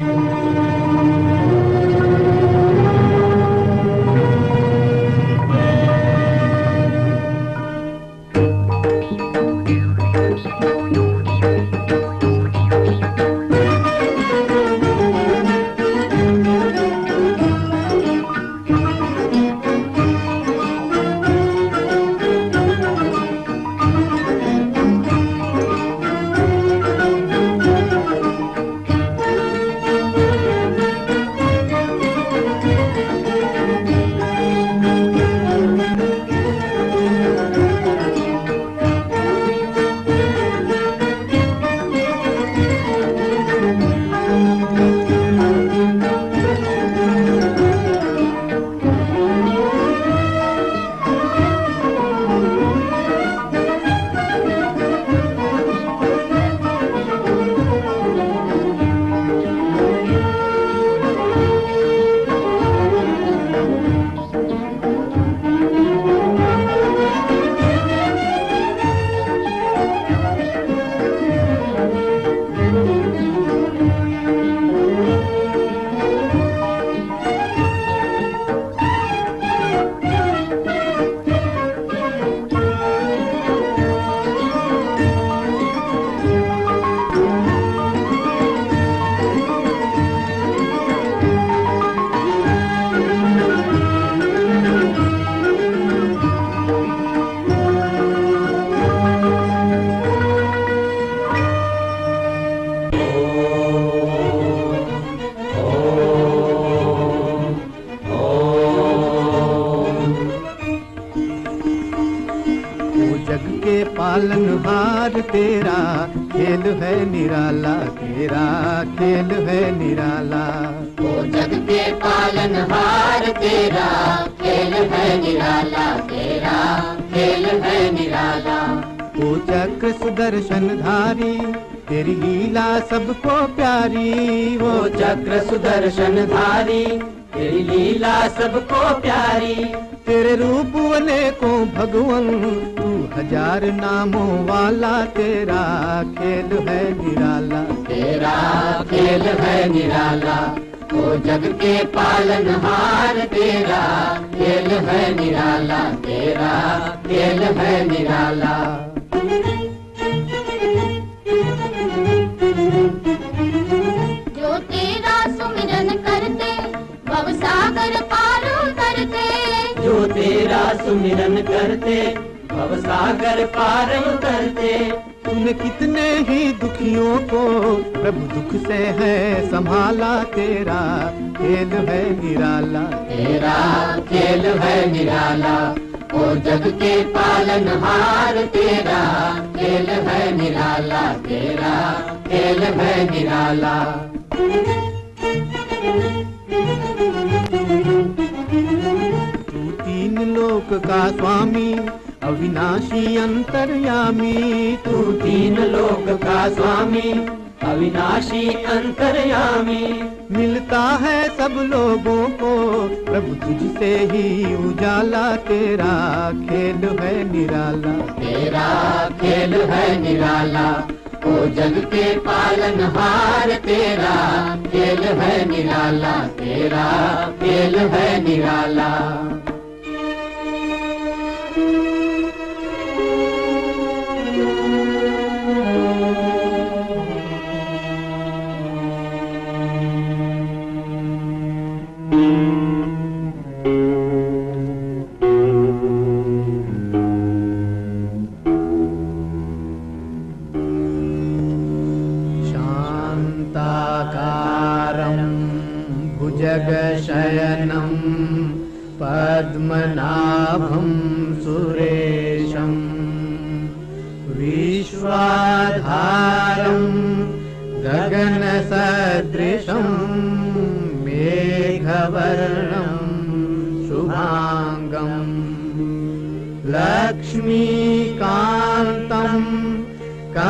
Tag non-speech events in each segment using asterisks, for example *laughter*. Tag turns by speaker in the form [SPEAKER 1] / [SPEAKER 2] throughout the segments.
[SPEAKER 1] जग
[SPEAKER 2] जग के पालन हार तेरा खेल है निराला तेरा खेल है निराला।
[SPEAKER 3] जो तेरा सुमिरन करते भव सागर पार करते
[SPEAKER 2] जो तेरा सुमिरन करते भव सागर पार करते
[SPEAKER 1] तूने कितने ही दुखियों को प्रभु दुख से है संभाला तेरा खेल है निराला।
[SPEAKER 2] तेरा खेल है निराला ओ जग के पालन हार तेरा। खेल है निराला तेरा खेल है निराला।
[SPEAKER 1] तू तीन लोक का स्वामी अविनाशी अंतर्यामी। तू
[SPEAKER 2] तू तीन लोक का स्वामी अविनाशी अंतर्यामी।
[SPEAKER 1] मिलता है सब लोगों को। प्रभु तुझसे ही उजाला, तेरा खेल है निराला।
[SPEAKER 2] तेरा खेल है निराला, ओ जग के पालन हार तेरा खेल है निराला। तेरा खेल है निराला।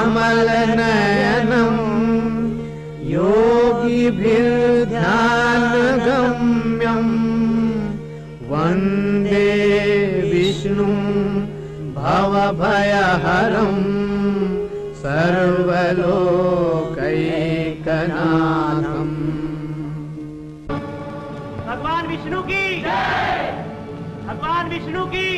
[SPEAKER 1] कमलनयनम् योगिभिर्ध्यानगम्यम् वंदे विष्णुम् भवभयहरम् सर्वलोकैकनाथम्।
[SPEAKER 4] भगवान विष्णु की
[SPEAKER 5] भगवान विष्णु की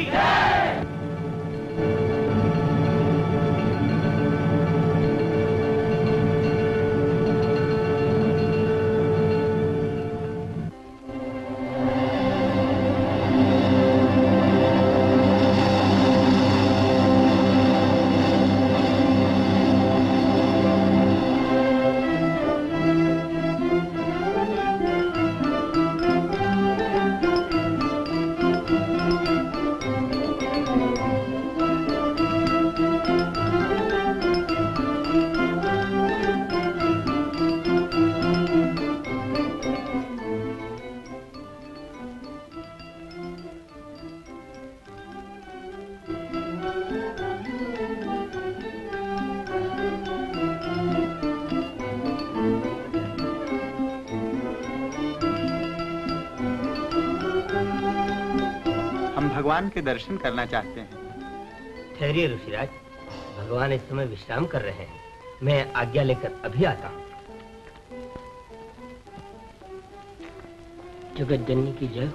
[SPEAKER 5] भगवान के दर्शन करना चाहते हैं।
[SPEAKER 6] ठहरिए ऋषिराज भगवान इस समय विश्राम कर रहे हैं। मैं आज्ञा लेकर अभी आता हूँ। जगत जननी की जय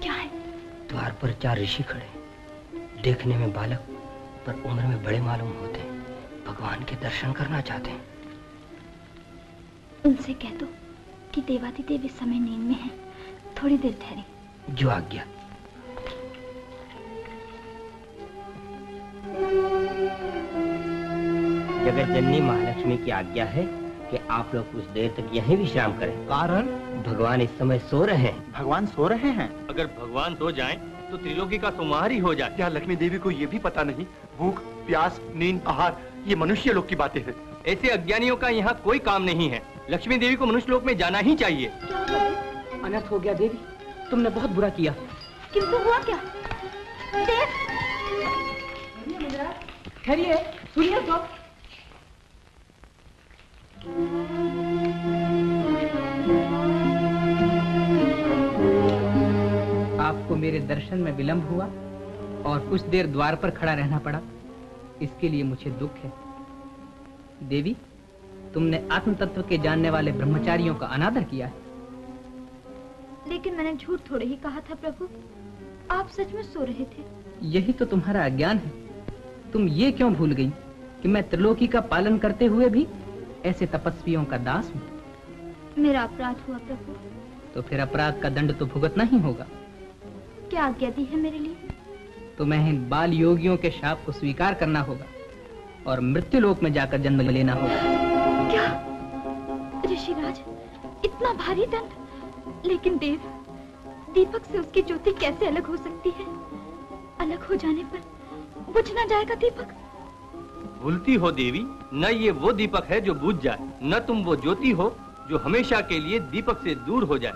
[SPEAKER 7] क्या है?
[SPEAKER 6] द्वार पर चार ऋषि खड़े। देखने में बालक पर उम्र में बड़े मालूम होते हैं। भगवान के दर्शन करना चाहते हैं।
[SPEAKER 7] उनसे कह दो कि देवादिदेव इस समय नींद में हैं। थोड़ी देर ठहरे।
[SPEAKER 6] जो आज्ञा। जगत जननी महालक्ष्मी की आज्ञा है कि आप लोग कुछ देर तक यहीं विश्राम करें।
[SPEAKER 5] कारण?
[SPEAKER 6] भगवान इस समय सो रहे हैं।
[SPEAKER 5] भगवान सो रहे हैं?
[SPEAKER 4] अगर भगवान सो जाएँ तो त्रिलोकी का सुमार ही हो जाए।
[SPEAKER 8] क्या लक्ष्मी देवी को ये भी पता नहीं? भूख प्यास नींद आहार ये मनुष्य लोग की बातें हैं।
[SPEAKER 4] ऐसे अज्ञानियों का यहाँ कोई काम नहीं है। लक्ष्मी देवी को मनुष्य लोक में जाना ही चाहिए।
[SPEAKER 6] अनर्थ हो गया देवी। तुमने बहुत बुरा किया।
[SPEAKER 7] किंतु हुआ क्या? देव
[SPEAKER 6] ठहरिए सुनिए तो।
[SPEAKER 9] आपको मेरे दर्शन में विलंब हुआ और कुछ देर द्वार पर खड़ा रहना पड़ा। इसके लिए मुझे दुख है। देवी तुमने आत्म तत्व के जानने वाले ब्रह्मचारियों का अनादर किया है।
[SPEAKER 7] लेकिन मैंने झूठ थोड़े ही कहा था प्रभु। आप सच में सो रहे थे।
[SPEAKER 9] यही तो तुम्हारा अज्ञान है। तुम ये क्यों भूल गई कि मैं त्रिलोकी का पालन करते हुए भी ऐसे तपस्वियों का दास हूँ?
[SPEAKER 7] मेरा अपराध हुआ प्रभु।
[SPEAKER 9] तो फिर अपराध का दंड तो भुगतना ही होगा।
[SPEAKER 7] क्या आज्ञा दी है मेरे लिए?
[SPEAKER 9] तो मैं इन बाल योगियों के शाप को स्वीकार करना होगा और मृत्यु लोक में जाकर जन्म लेना होगा।
[SPEAKER 7] क्या? ऋषिराज इतना भारी दंड? लेकिन देव दीपक से उसकी ज्योति कैसे अलग हो सकती है? अलग हो जाने पर बुझ ना जाएगा दीपक?
[SPEAKER 4] भूलती हो देवी न ये वो दीपक है जो बुझ जाए न तुम वो ज्योति हो जो हमेशा के लिए दीपक से दूर हो जाए।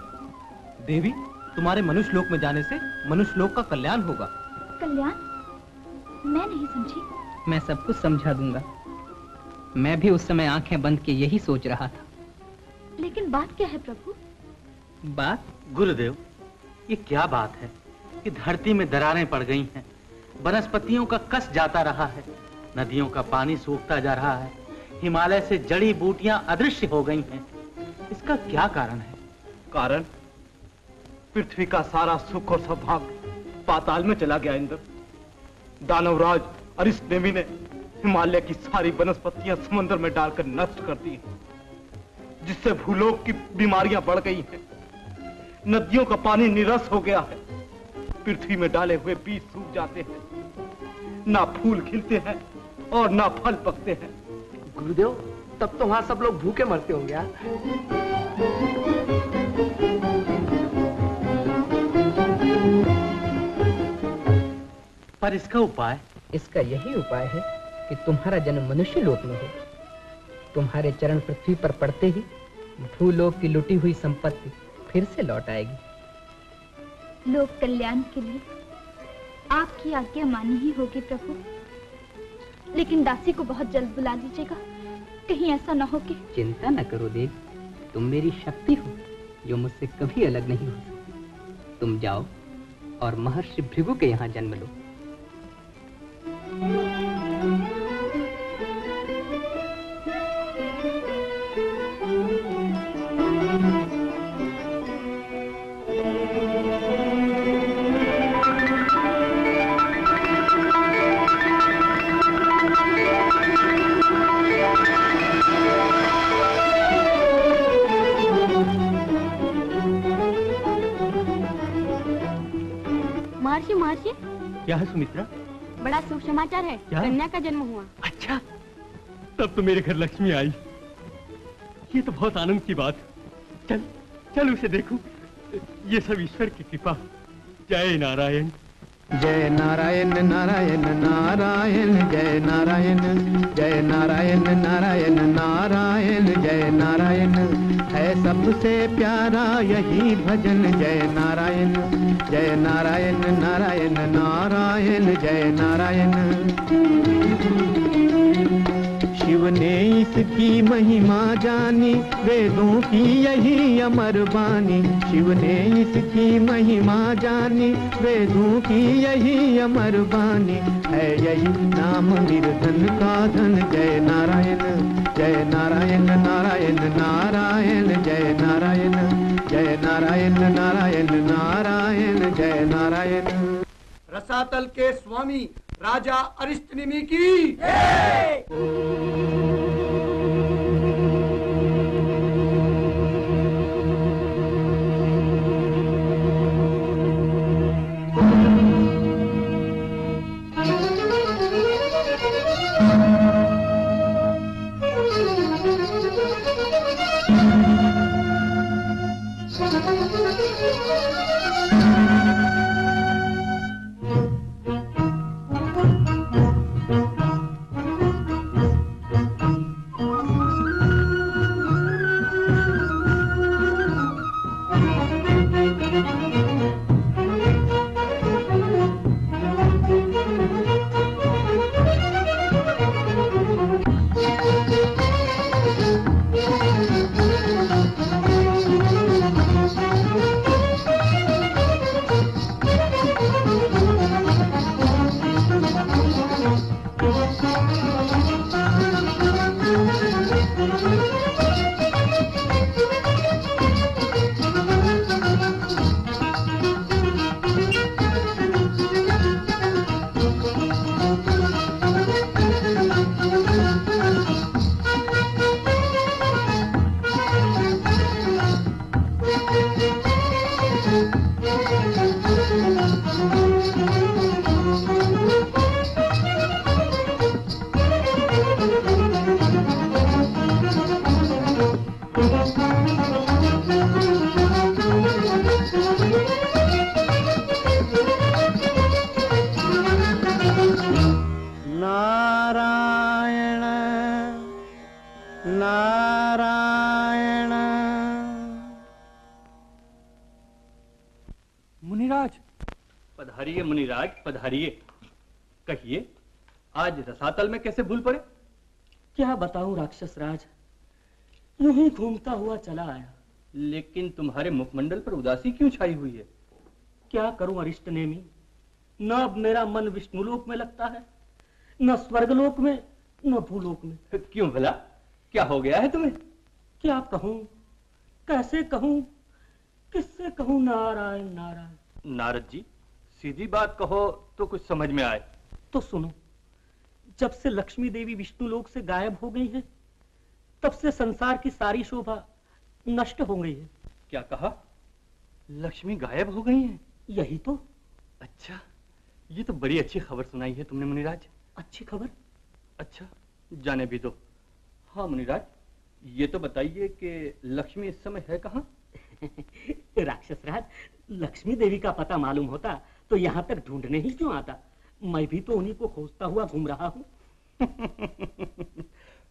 [SPEAKER 10] देवी तुम्हारे मनुष्य लोक में जाने से मनुष्य लोक का कल्याण होगा।
[SPEAKER 7] कल्याण? मैं नहीं समझी।
[SPEAKER 9] मैं सब कुछ समझा दूँगा। मैं भी उस समय आँखें बंद के यही सोच रहा था।
[SPEAKER 7] लेकिन बात क्या है प्रभु?
[SPEAKER 9] बात?
[SPEAKER 5] गुरुदेव ये क्या बात है कि धरती में दरारें पड़ गई हैं वनस्पतियों का कस जाता रहा है नदियों का पानी सूखता जा रहा है हिमालय से जड़ी बूटियाँ अदृश्य हो गई हैं। इसका क्या कारण है?
[SPEAKER 8] कारण? पृथ्वी का सारा सुख और सौभाग्य पाताल में चला गया इंद्र। दानवराज देवी ने हिमालय की सारी वनस्पतियाँ समंदर में डालकर नष्ट कर दी हैं, जिससे भूलोक की बीमारियाँ बढ़ गई हैं। नदियों का पानी निरस हो गया है। पृथ्वी में डाले हुए बीज सूख जाते हैं। ना फूल खिलते हैं और ना फल पकते हैं।
[SPEAKER 11] गुरुदेव तब तो वहाँ सब लोग भूखे मरते होंगे हाँ?
[SPEAKER 5] पर इसका उपाय?
[SPEAKER 9] इसका यही उपाय है कि तुम्हारा जन्म मनुष्य लोक में हो। तुम्हारे चरण पृथ्वी पर पड़ते ही भूलोक की लुटी हुई संपत्ति फिर से लौट आएगी।
[SPEAKER 7] लोक कल्याण के लिए आपकी आज्ञा मानी ही होगी प्रभु। लेकिन दासी को बहुत जल्द बुला लीजिएगा। कहीं ऐसा न हो कि
[SPEAKER 9] चिंता न करो देव तुम मेरी शक्ति हो जो मुझसे कभी अलग नहीं हो तुम जाओ और महर्षि भृगु के यहाँ जन्म लो।
[SPEAKER 7] महर्षि
[SPEAKER 4] क्या है सुमित्रा?
[SPEAKER 7] बड़ा शुभ समाचार है? कन्या का जन्म हुआ।
[SPEAKER 4] अच्छा तब तो मेरे घर लक्ष्मी आई। ये तो बहुत आनंद की बात। चल चल उसे देखूँ। ये सब ईश्वर की कृपा। जय नारायण।
[SPEAKER 1] जय नारायण नारायण नारायण, जय नारायण जय नारायण नारायण नारायण, जय नारायण। है सबसे प्यारा यही भजन, जय नारायण जय नारायण नारायण नारायण, जय नारायण। शिव ने इसकी महिमा जानी, वेदों की यही अमर बानी। शिव ने इसकी महिमा जानी, वेदों की यही अमर बानी। है यही नाम निर्धन का धन। जय नारायण जय नारायण नारायण नारायण, जय नारायण जय नारायण नारायण नारायण, जय नारायण।
[SPEAKER 2] रसातल के स्वामी राजा अरिस्तनिमी की।
[SPEAKER 4] मुनिराज कहिए आज रसातल में कैसे भूल पड़े?
[SPEAKER 12] क्या बताऊँ राक्षस राज? यूँ ही घूमता हुआ चला आया।
[SPEAKER 4] लेकिन तुम्हारे मुखमंडल पर उदासी क्यों छाई हुई है?
[SPEAKER 12] क्या करूँ अरिष्ट नेमी? न अब मेरा मन विष्णुलोक में लगता है न स्वर्गलोक में न भूलोक में।
[SPEAKER 4] क्यों भला? क्या हो गया है तुम्हें?
[SPEAKER 12] क्या कहूँ? कैसे कहूँ? किससे कहूँ नारायण नारायण?
[SPEAKER 4] नारद जी सीधी बात कहो तो कुछ समझ में आए।
[SPEAKER 12] तो सुनो जब से लक्ष्मी देवी विष्णु लोक से गायब हो गई है तब से संसार की सारी शोभा नष्ट हो गई है।
[SPEAKER 4] क्या कहा? लक्ष्मी गायब हो गई है?
[SPEAKER 12] यही तो।
[SPEAKER 4] अच्छा ये तो बड़ी अच्छी खबर सुनाई है तुमने मुनिराज।
[SPEAKER 12] अच्छी खबर?
[SPEAKER 4] अच्छा जाने भी दो। हाँ मुनिराज ये तो बताइए कि लक्ष्मी इस समय है कहाँ? *laughs*
[SPEAKER 12] राक्षस राज लक्ष्मी देवी का पता मालूम होता तो यहाँ तक ढूँढने ही क्यों आता? मैं भी तो उन्हीं को खोजता हुआ घूम रहा हूँ। *laughs*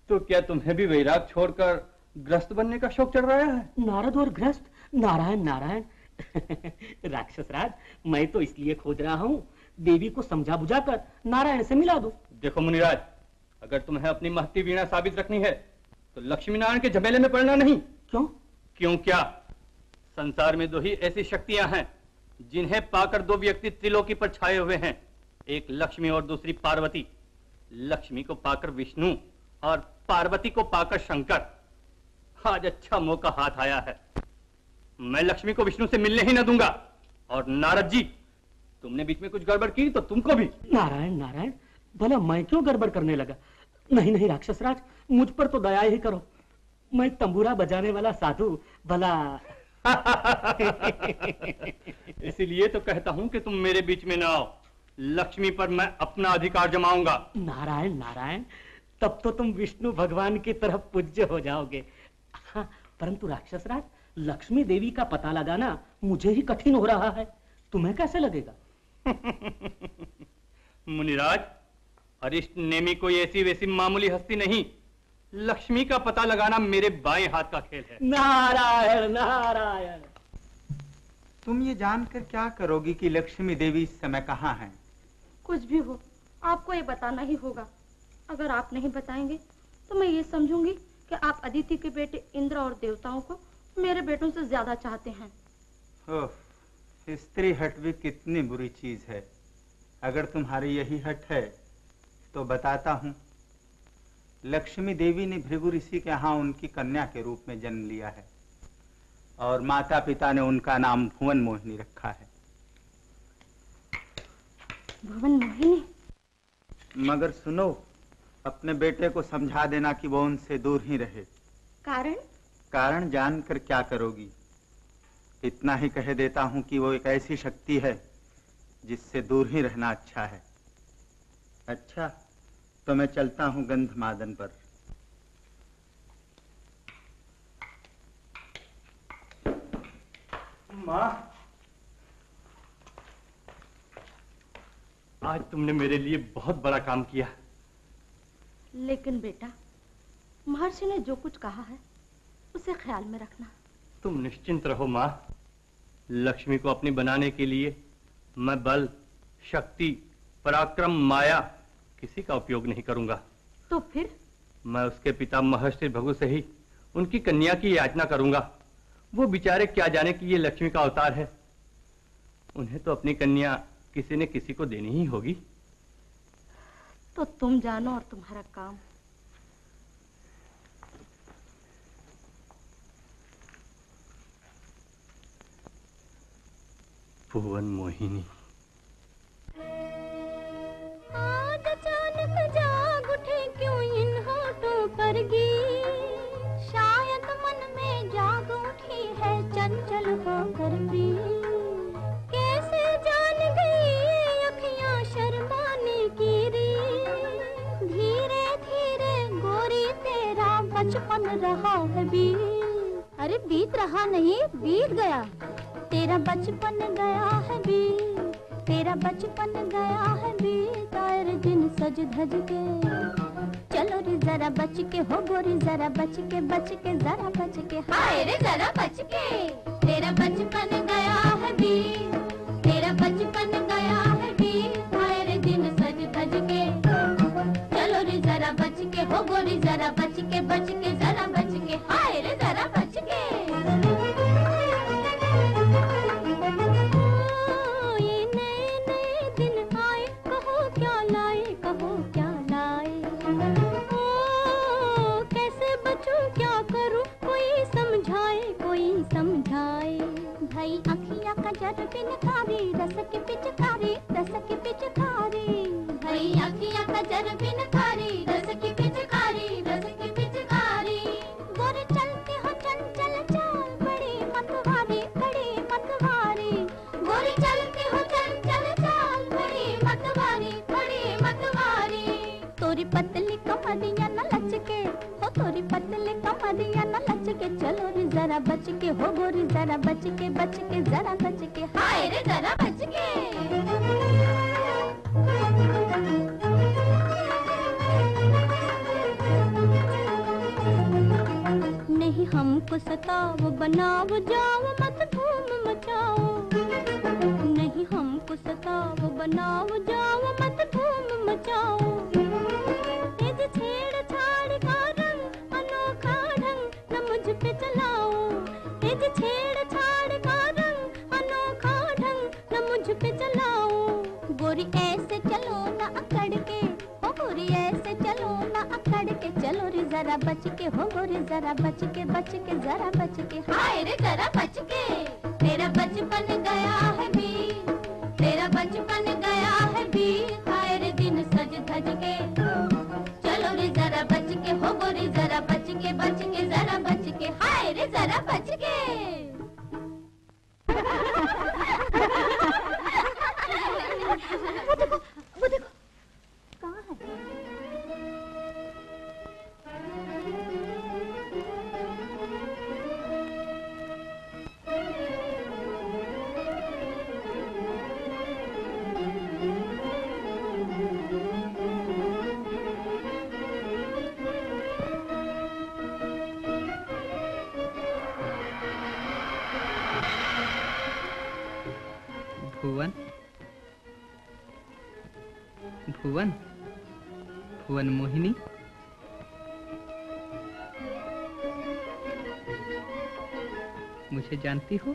[SPEAKER 4] तो क्या तुम्हें भी वैराग छोड़कर ग्रस्त बनने का शौक चढ़ रहा है?
[SPEAKER 12] नारद और ग्रस्त? नारायण नारायण। *laughs* राक्षस राज मैं तो इसलिए खोज रहा हूँ देवी को समझा बुझा कर नारायण से मिला दो।
[SPEAKER 4] देखो मुनिराज अगर तुम्हें अपनी महती वीणा साबित रखनी है तो लक्ष्मी नारायण के झमेले में पड़ना नहीं।
[SPEAKER 12] क्यों?
[SPEAKER 4] क्यों क्या? संसार में दो ही ऐसी शक्तियाँ हैं जिन्हें पाकर दो व्यक्ति त्रिलोकी पर छाए हुए हैं। एक लक्ष्मी और दूसरी पार्वती। लक्ष्मी को पाकर विष्णु और पार्वती को पाकर शंकर। आज अच्छा मौका हाथ आया है। मैं लक्ष्मी को विष्णु से मिलने ही न दूँगा। और नारद जी, तुमने बीच में कुछ गड़बड़ की तो तुमको भी।
[SPEAKER 12] नारायण नारायण, भला मैं क्यों गड़बड़ करने लगा? नहीं नहीं राक्षस राज मुझ पर तो दया ही करो। मैं तंबूरा बजाने वाला साधु, भला *laughs*
[SPEAKER 4] इसलिए तो कहता हूँ कि तुम मेरे बीच में ना आओ। लक्ष्मी पर मैं अपना अधिकार जमाऊँगा।
[SPEAKER 12] नारायण नारायण तब तो तुम विष्णु भगवान की तरफ़ पूज्य हो जाओगे। हाँ, परंतु राक्षस राज लक्ष्मी देवी का पता लगाना मुझे ही कठिन हो रहा है। तुम्हें कैसे लगेगा? *laughs*
[SPEAKER 4] मुनिराज अरिष्ट नेमी कोई ऐसी वैसी मामूली हस्ती नहीं। लक्ष्मी का पता लगाना मेरे बाएँ हाथ का खेल है।
[SPEAKER 12] नारायण नारायण।
[SPEAKER 13] तुम ये जानकर क्या करोगी कि लक्ष्मी देवी इस समय कहाँ हैं?
[SPEAKER 14] कुछ भी हो आपको ये बताना ही होगा। अगर आप नहीं बताएँगे तो मैं ये समझूँगी कि आप अदिति के बेटे इंद्र और देवताओं को मेरे बेटों से ज़्यादा चाहते हैं।
[SPEAKER 13] ओह, स्त्री हट भी कितनी बुरी चीज़ है। अगर तुम्हारी यही हट है तो बताता हूँ। लक्ष्मी देवी ने भृगु ऋषि के यहाँ उनकी कन्या के रूप में जन्म लिया है और माता पिता ने उनका नाम भुवन मोहिनी रखा है।
[SPEAKER 14] भुवन मोहिनी?
[SPEAKER 13] मगर सुनो अपने बेटे को समझा देना कि वो उनसे दूर ही रहे।
[SPEAKER 14] कारण?
[SPEAKER 13] कारण जानकर क्या करोगी? इतना ही कह देता हूँ कि वो एक ऐसी शक्ति है जिससे दूर ही रहना अच्छा है। अच्छा तो मैं चलता हूँ गंधमादन पर।
[SPEAKER 4] माँ। आज तुमने मेरे लिए बहुत बड़ा काम किया।
[SPEAKER 14] लेकिन बेटा महर्षि ने जो कुछ कहा है उसे ख्याल में रखना।
[SPEAKER 4] तुम निश्चिंत रहो माँ। लक्ष्मी को अपनी बनाने के लिए मैं बल शक्ति पराक्रम माया किसी का उपयोग नहीं करूँगा।
[SPEAKER 14] तो फिर?
[SPEAKER 4] मैं उसके पिता महर्षि भगु से ही उनकी कन्या की याचना करूँगा। वो बेचारे क्या जाने कि ये लक्ष्मी का अवतार है? उन्हें तो अपनी कन्या किसी ने किसी को देनी ही होगी।
[SPEAKER 14] तो तुम जानो और तुम्हारा काम।
[SPEAKER 4] भुवन मोहिनी।
[SPEAKER 15] बचपन रहा है अरे बीत रहा नहीं बीत गया। तेरा बचपन गया है बीत। तेरा बचपन गया है बीतार दिन सज धज के। चलो रे जरा बच के, हो गोरी जरा बच के बच के, जरा बच के। हाय रे जरा बच के, तेरा बचपन अखिया
[SPEAKER 9] भुवन मोहिनी मुझे जानती हो?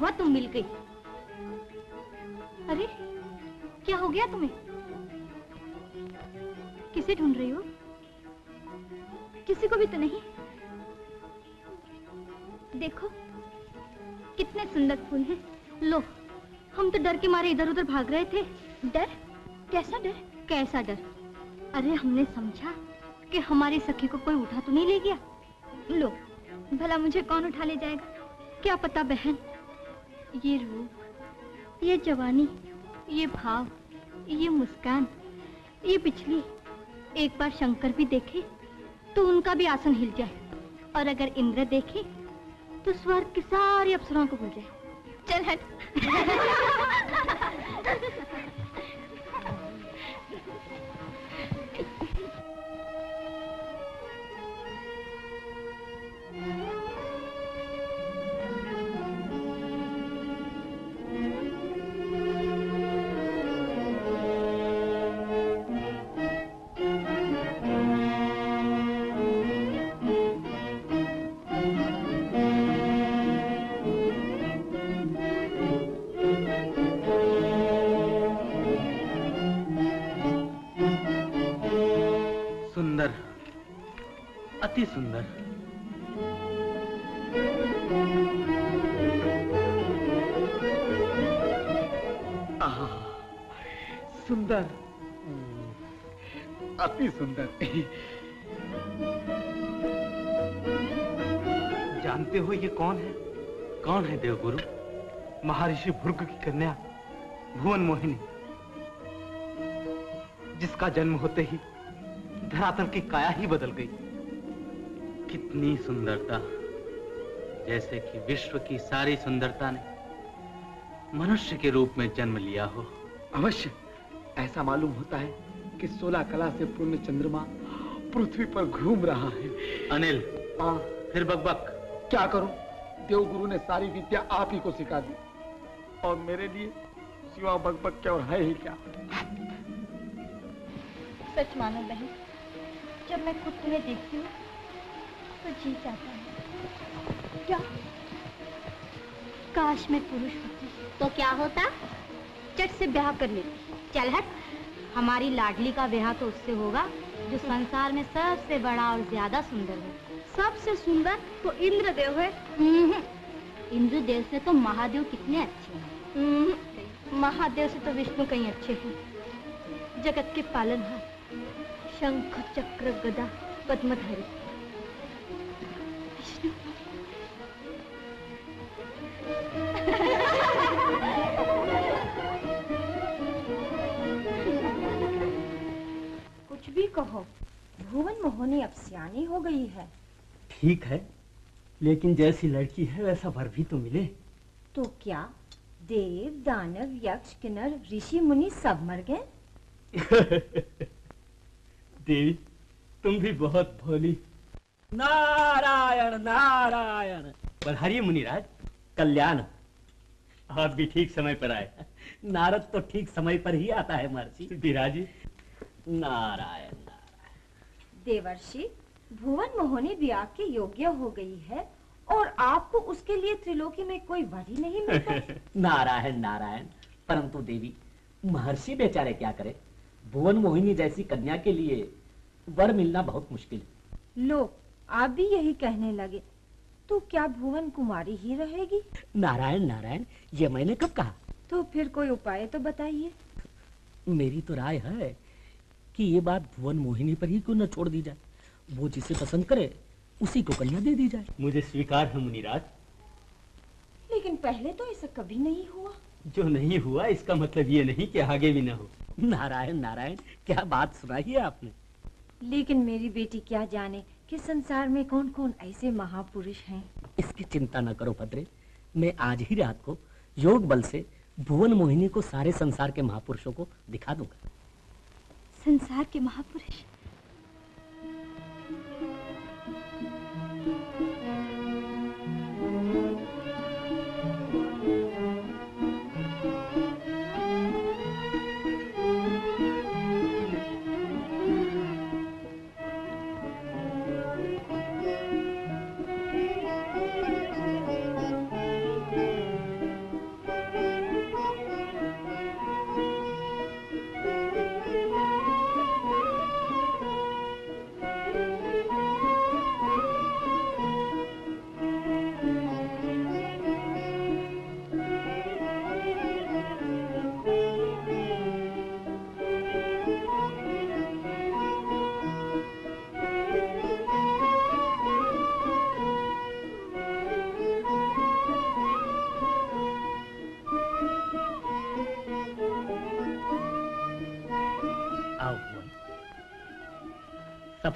[SPEAKER 7] हुआ तुम मिल गई। अरे, क्या हो गया तुम्हें? किसे ढूंढ रही हो? किसी को भी तो नहीं? देखो, कितने सुंदर फूल हैं। लो, हम तो डर के मारे इधर उधर भाग रहे थे। डर? कैसा डर? कैसा डर? अरे, हमने समझा कि हमारी सखी को कोई उठा तो नहीं ले गया। लो, भला मुझे कौन उठा ले जाएगा? क्या पता बहन? ये रूप ये जवानी ये भाव ये मुस्कान ये पिछली एक बार शंकर भी देखे तो उनका भी आसन हिल जाए। और अगर इंद्र देखे तो स्वर्ग के सारे अफसरों को भूल जाए। चल हट। *laughs*
[SPEAKER 5] अति सुंदर।
[SPEAKER 11] सुंदर। अति सुंदर। जानते हो ये कौन है?
[SPEAKER 5] कौन है देवगुरु?
[SPEAKER 11] महर्षि भुर्ग की कन्या, भुवन मोहिनी, जिसका जन्म होते ही धरातल की काया ही बदल गई।
[SPEAKER 5] कितनी सुंदरता। जैसे कि विश्व की सारी सुंदरता ने मनुष्य के रूप में जन्म लिया हो।
[SPEAKER 11] अवश्य ऐसा मालूम होता है कि सोलह कला से पूर्ण चंद्रमा पृथ्वी पर घूम रहा है।
[SPEAKER 5] अनिल
[SPEAKER 11] हाँ।
[SPEAKER 5] फिर बकबक
[SPEAKER 11] क्या करूँ? देवगुरु ने सारी विद्या आप ही को सिखा दी। और मेरे लिए सिवा बकबक क्या और है ही क्या?
[SPEAKER 7] सच मानो बहन जब मैं खुद तुम्हें देखती हूँ तो जी चाहता है। क्या? काश मैं पुरुष होती।
[SPEAKER 16] तो क्या होता?
[SPEAKER 7] चट से ब्याह कर लेती।
[SPEAKER 16] चल हट। हमारी लाडली का ब्याह तो उससे होगा जो संसार में सबसे बड़ा और ज़्यादा सुंदर हो।
[SPEAKER 7] सबसे सुंदर तो इंद्रदेव है।
[SPEAKER 16] इंद्रदेव से तो महादेव कितने अच्छे हैं।
[SPEAKER 7] हम्म, महादेव से तो विष्णु कहीं अच्छे हैं। जगत के पालन पालनहार शंख चक्र गदा पद्मधारी।
[SPEAKER 16] कुछ भी कहो भुवन मोहनी अब सियानी हो गई है।
[SPEAKER 17] ठीक है लेकिन जैसी लड़की है वैसा वर भी तो मिले।
[SPEAKER 16] तो क्या देव दानव यक्ष किन्नर ऋषि मुनि सब मर गए? *laughs*
[SPEAKER 12] देवी तुम भी बहुत भोली। नारायण नारायण। पधारिए मुनिराज कल्याण। आप भी ठीक समय पर आए। नारद तो ठीक समय पर ही आता है महर्षि। विराजी नारायण
[SPEAKER 16] देवर्षि भुवन मोहनी ब्याह के योग्य हो गई है और आपको उसके लिए त्रिलोकी में कोई वर ही नहीं मिलता *laughs*
[SPEAKER 12] नारायण नारायण परंतु देवी महर्षि बेचारे क्या करे? भुवन मोहिनी जैसी कन्या के लिए वर मिलना बहुत मुश्किल है।
[SPEAKER 16] लो आप भी यही कहने लगे। तो क्या भुवन कुमारी ही रहेगी?
[SPEAKER 12] नारायण नारायण ये मैंने कब कहा?
[SPEAKER 16] तो फिर कोई उपाय तो बताइए।
[SPEAKER 12] मेरी तो राय है कि ये बात भुवन मोहिनी पर ही क्यों न छोड़ दी जाए? वो जिसे पसंद करे उसी को कन्या दे दी जाए। मुझे स्वीकार है मुनिराज।
[SPEAKER 16] लेकिन पहले तो ऐसा कभी नहीं हुआ।
[SPEAKER 12] जो नहीं हुआ इसका मतलब ये नहीं कि आगे भी न हो। नारायण नारायण क्या बात सुनाई है आपने?
[SPEAKER 16] लेकिन मेरी बेटी क्या जाने कि संसार में कौन कौन ऐसे महापुरुष हैं?
[SPEAKER 12] इसकी चिंता न करो पद्रे मैं आज ही रात को योग बल से भुवन मोहिनी को सारे संसार के महापुरुषों को दिखा दूँगा।
[SPEAKER 18] संसार के महापुरुष?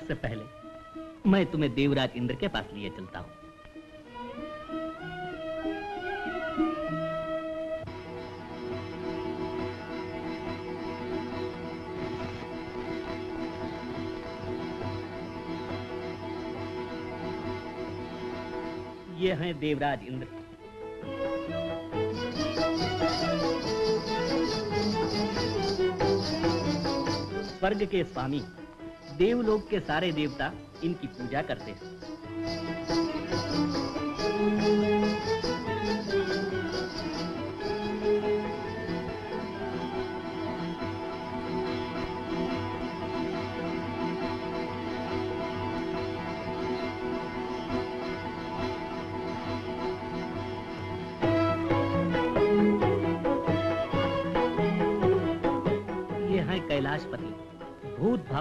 [SPEAKER 12] सबसे पहले मैं तुम्हें देवराज इंद्र के पास लिए चलता हूँ। ये हैं देवराज इंद्र। स्वर्ग के स्वामी देवलोक के सारे देवता इनकी पूजा करते हैं।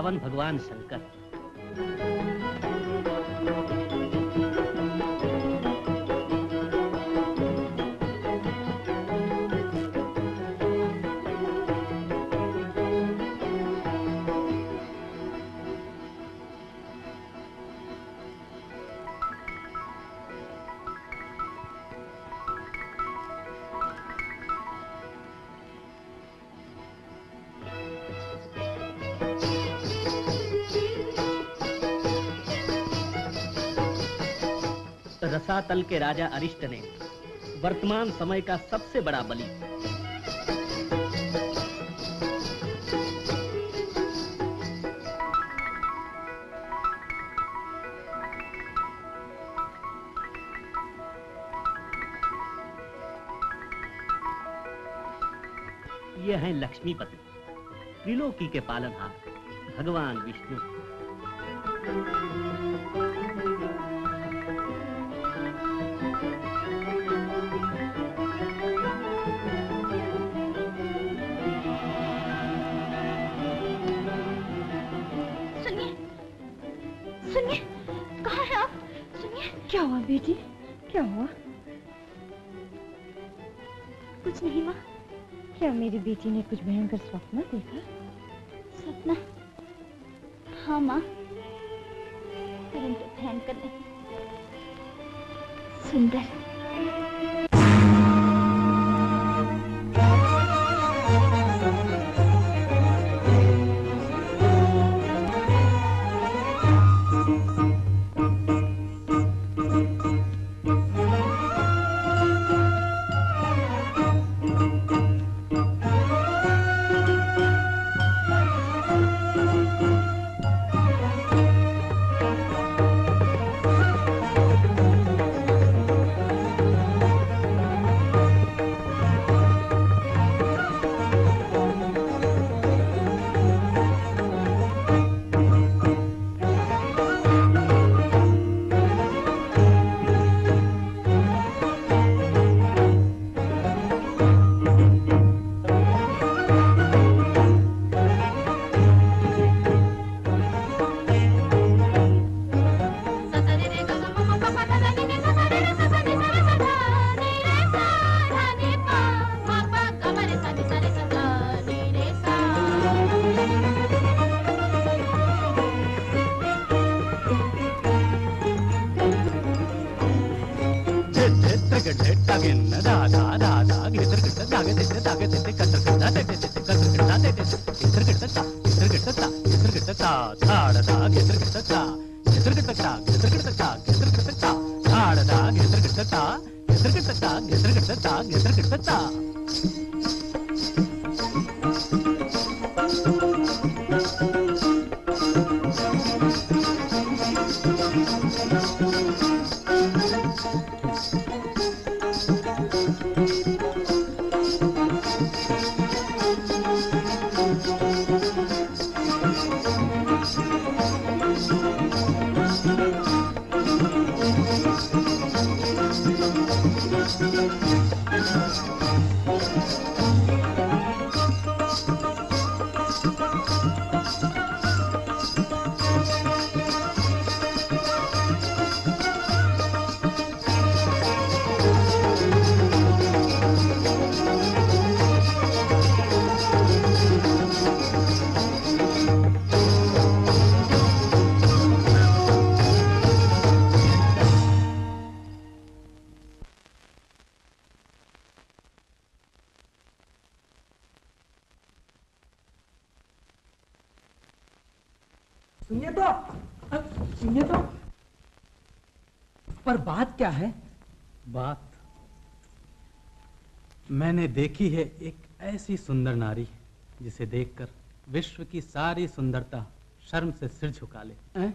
[SPEAKER 12] भावन भगवान शंकर। रसातल के राजा अरिष्ट ने वर्तमान समय का सबसे बड़ा बलि। ये हैं लक्ष्मीपति, त्रिलोकी के पालनहार, भगवान विष्णु।
[SPEAKER 16] बेटी क्या हुआ?
[SPEAKER 18] कुछ नहीं माँ।
[SPEAKER 16] क्या मेरी बेटी ने कुछ भयंकर सपना देखा?
[SPEAKER 18] सपना? हाँ माँ। परंतु भयंकर नहीं। सुंदर।
[SPEAKER 15] पर बात क्या है?
[SPEAKER 5] बात मैंने देखी है एक ऐसी सुंदर नारी जिसे देखकर विश्व की सारी सुंदरता शर्म से सिर झुका ले।
[SPEAKER 15] ए?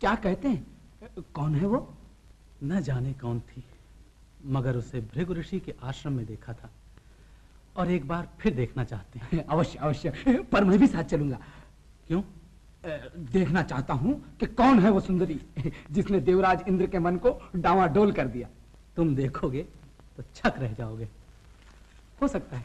[SPEAKER 15] क्या कहते हैं? कौन है वो?
[SPEAKER 5] न जाने कौन थी मगर उसे भृगु ऋषि के आश्रम में देखा था और एक बार फिर देखना चाहते हैं। *laughs*
[SPEAKER 15] अवश्य अवश्य। पर मैं भी साथ चलूँगा।
[SPEAKER 5] क्यों?
[SPEAKER 15] देखना चाहता हूँ कि कौन है वो सुंदरी जिसने देवराज इंद्र के मन को डावाडोल कर दिया।
[SPEAKER 5] तुम देखोगे तो छक रह जाओगे।
[SPEAKER 15] हो सकता है।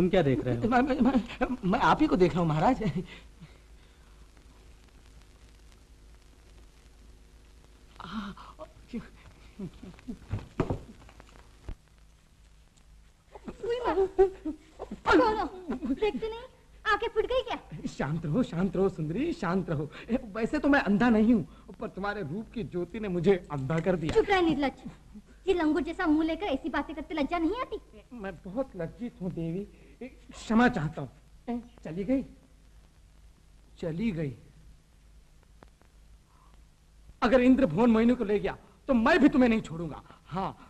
[SPEAKER 5] तुम क्या देख रहे हो?
[SPEAKER 11] मैं, मैं, मैं, मैं आप ही को देख रहा हूँ महाराज।
[SPEAKER 18] देखते नहीं? आँखें फुट गई क्या?
[SPEAKER 11] शांत रहो शांत रहो सुंदरी शांत रहो। वैसे तो मैं अंधा नहीं हूँ पर तुम्हारे रूप की ज्योति ने मुझे अंधा कर दिया।
[SPEAKER 18] चुप रह निर्लज। ये लंगूर जैसा मुँह लेकर ऐसी बातें करते लज्जा नहीं आती?
[SPEAKER 11] मैं बहुत लज्जित हूँ देवी। क्षमा चाहता हूँ। चली गई। चली गई। अगर इंद्र भुवन मोहिनी को ले गया तो मैं भी तुम्हें नहीं छोड़ूँगा। हाँ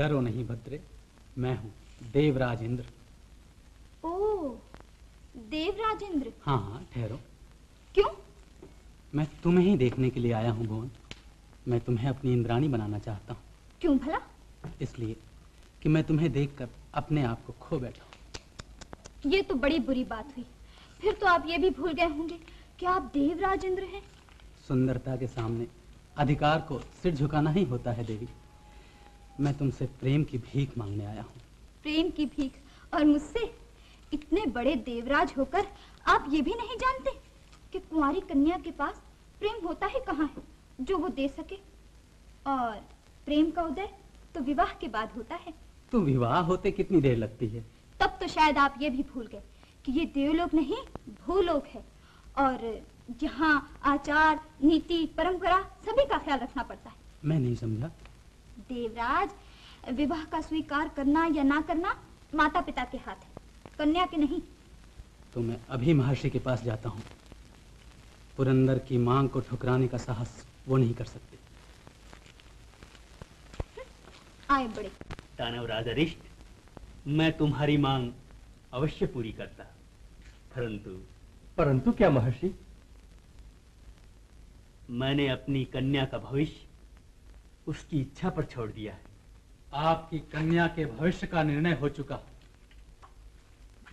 [SPEAKER 5] डरो नहीं भद्रे मैं हूँ देवराज इंद्र
[SPEAKER 18] ओ देवराज इंद्र
[SPEAKER 5] हाँ हाँ ठहरो।
[SPEAKER 18] क्यों?
[SPEAKER 5] मैं तुम्हें ही देखने के लिए आया हूँ भुवन। मैं तुम्हें अपनी इंद्राणी बनाना चाहता हूँ।
[SPEAKER 18] क्यों भला?
[SPEAKER 5] इसलिए कि मैं तुम्हें देखकर अपने आप को खो बैठा
[SPEAKER 18] ये तो बड़ी बुरी बात हुई। फिर तो आप ये भी भूल गए होंगे कि आप देवराज इंद्र हैं।
[SPEAKER 5] सुंदरता के सामने अधिकार को सिर झुकाना ही होता है देवी। मैं तुमसे प्रेम की भीख मांगने आया हूँ।
[SPEAKER 18] प्रेम की भीख? और मुझसे? इतने बड़े देवराज होकर आप ये भी नहीं जानते कि कुंवारी कन्या के पास प्रेम होता ही कहाँ है जो वो दे सके। और प्रेम का उदय तो विवाह के बाद होता है।
[SPEAKER 5] तो विवाह होते कितनी देर लगती है?
[SPEAKER 18] तब तो शायद आप ये भी भूल गए कि ये देवलोक नहीं भूलोक है। और यहाँ आचार नीति परंपरा सभी का ख्याल रखना पड़ता है।
[SPEAKER 5] मैं नहीं समझा।
[SPEAKER 18] देवराज विवाह का स्वीकार करना या ना करना माता पिता के हाथ है कन्या के नहीं।
[SPEAKER 5] तो मैं अभी महर्षि के पास जाता हूँ। पुरंदर की मांग को ठुकराने का साहस वो नहीं कर सकते।
[SPEAKER 18] आए बड़े।
[SPEAKER 17] दानवराज अरिष्ट मैं तुम्हारी मांग अवश्य पूरी करता। परंतु
[SPEAKER 4] परंतु क्या महर्षि?
[SPEAKER 17] मैंने अपनी कन्या का भविष्य उसकी इच्छा पर छोड़ दिया है।
[SPEAKER 5] आपकी कन्या के भविष्य का निर्णय हो चुका।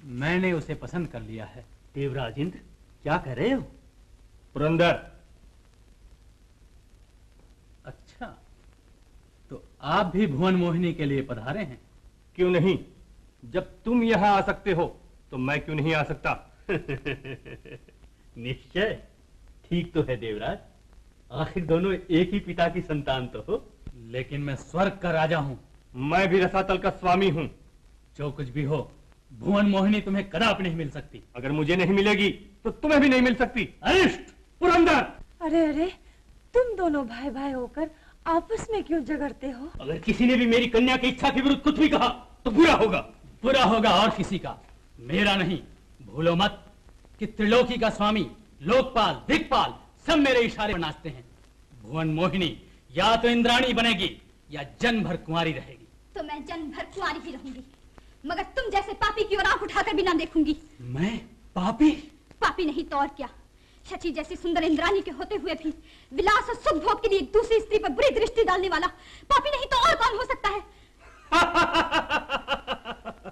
[SPEAKER 5] मैंने उसे पसंद कर लिया है।
[SPEAKER 17] देवराज इंद्र क्या कह रहे हो?
[SPEAKER 4] पुरंदर।
[SPEAKER 5] अच्छा तो आप भी भुवन मोहिनी के लिए पधारे हैं।
[SPEAKER 4] क्यों नहीं? जब तुम यहाँ आ सकते हो तो मैं क्यों नहीं आ सकता? *laughs*
[SPEAKER 17] निश्चय ठीक तो है देवराज। आखिर दोनों एक ही पिता की संतान तो हो।
[SPEAKER 5] लेकिन मैं स्वर्ग का राजा हूँ।
[SPEAKER 4] मैं भी रसातल का स्वामी हूँ।
[SPEAKER 5] जो कुछ भी हो भुवन मोहिनी तुम्हें कदाप नहीं मिल सकती।
[SPEAKER 4] अगर मुझे नहीं मिलेगी तो तुम्हें भी नहीं मिल सकती। अरिष्ट पुरंदर!
[SPEAKER 16] अरे अरे तुम दोनों भाई भाई होकर आपस में क्यों झगड़ते हो?
[SPEAKER 17] अगर किसी ने भी मेरी कन्या की इच्छा के विरुद्ध कुछ भी कहा तो बुरा होगा।
[SPEAKER 5] बुरा होगा और किसी का। मेरा नहीं। भूलो मत कि त्रिलोकी का स्वामी लोकपाल दिक्पाल सब मेरे इशारे पर नाचते हैं। भुवन मोहिनी या तो इंद्राणी बनेगी या जन्म भर कुंवारी रहेगी।
[SPEAKER 18] तो मैं जन्म भर कुंवारी ही रहूँगी। मगर तुम जैसे पापी की ओर आँख उठाकर भी ना देखूँगी।
[SPEAKER 5] मैं? पापी?
[SPEAKER 18] पापी नहीं तो और क्या? शची जैसी सुंदर इंद्राणी के होते हुए भी विलास और सुख भोग के लिए एक दूसरी स्त्री पर बुरी दृष्टि डालने वाला पापी नहीं तो और कौन हो सकता है? *laughs*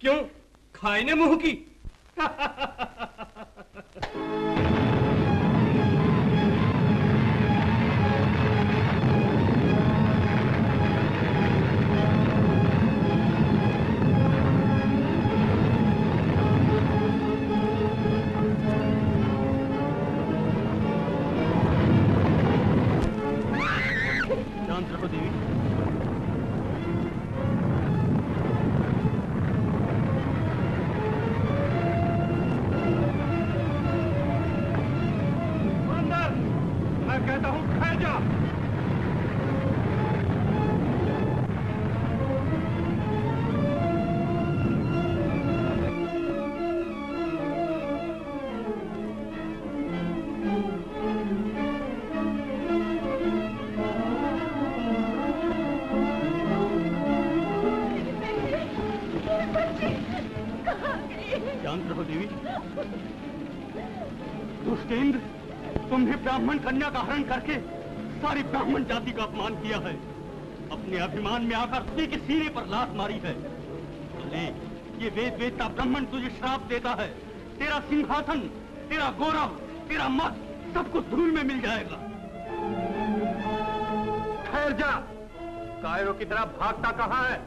[SPEAKER 4] क्यों? खाए ने मुँह की। *laughs* कन्या का हरण करके
[SPEAKER 11] सारी ब्राह्मण जाति का अपमान किया है। अपने अभिमान में आकर स्त्री के सीने पर लात मारी है। ले ये वेद वेदता ब्राह्मण तुझे श्राप देता है। तेरा सिंहासन, तेरा गौरव, तेरा मत सब कुछ धूल में मिल जाएगा। ठहर जा। कायरों की तरह भागता कहाँ है?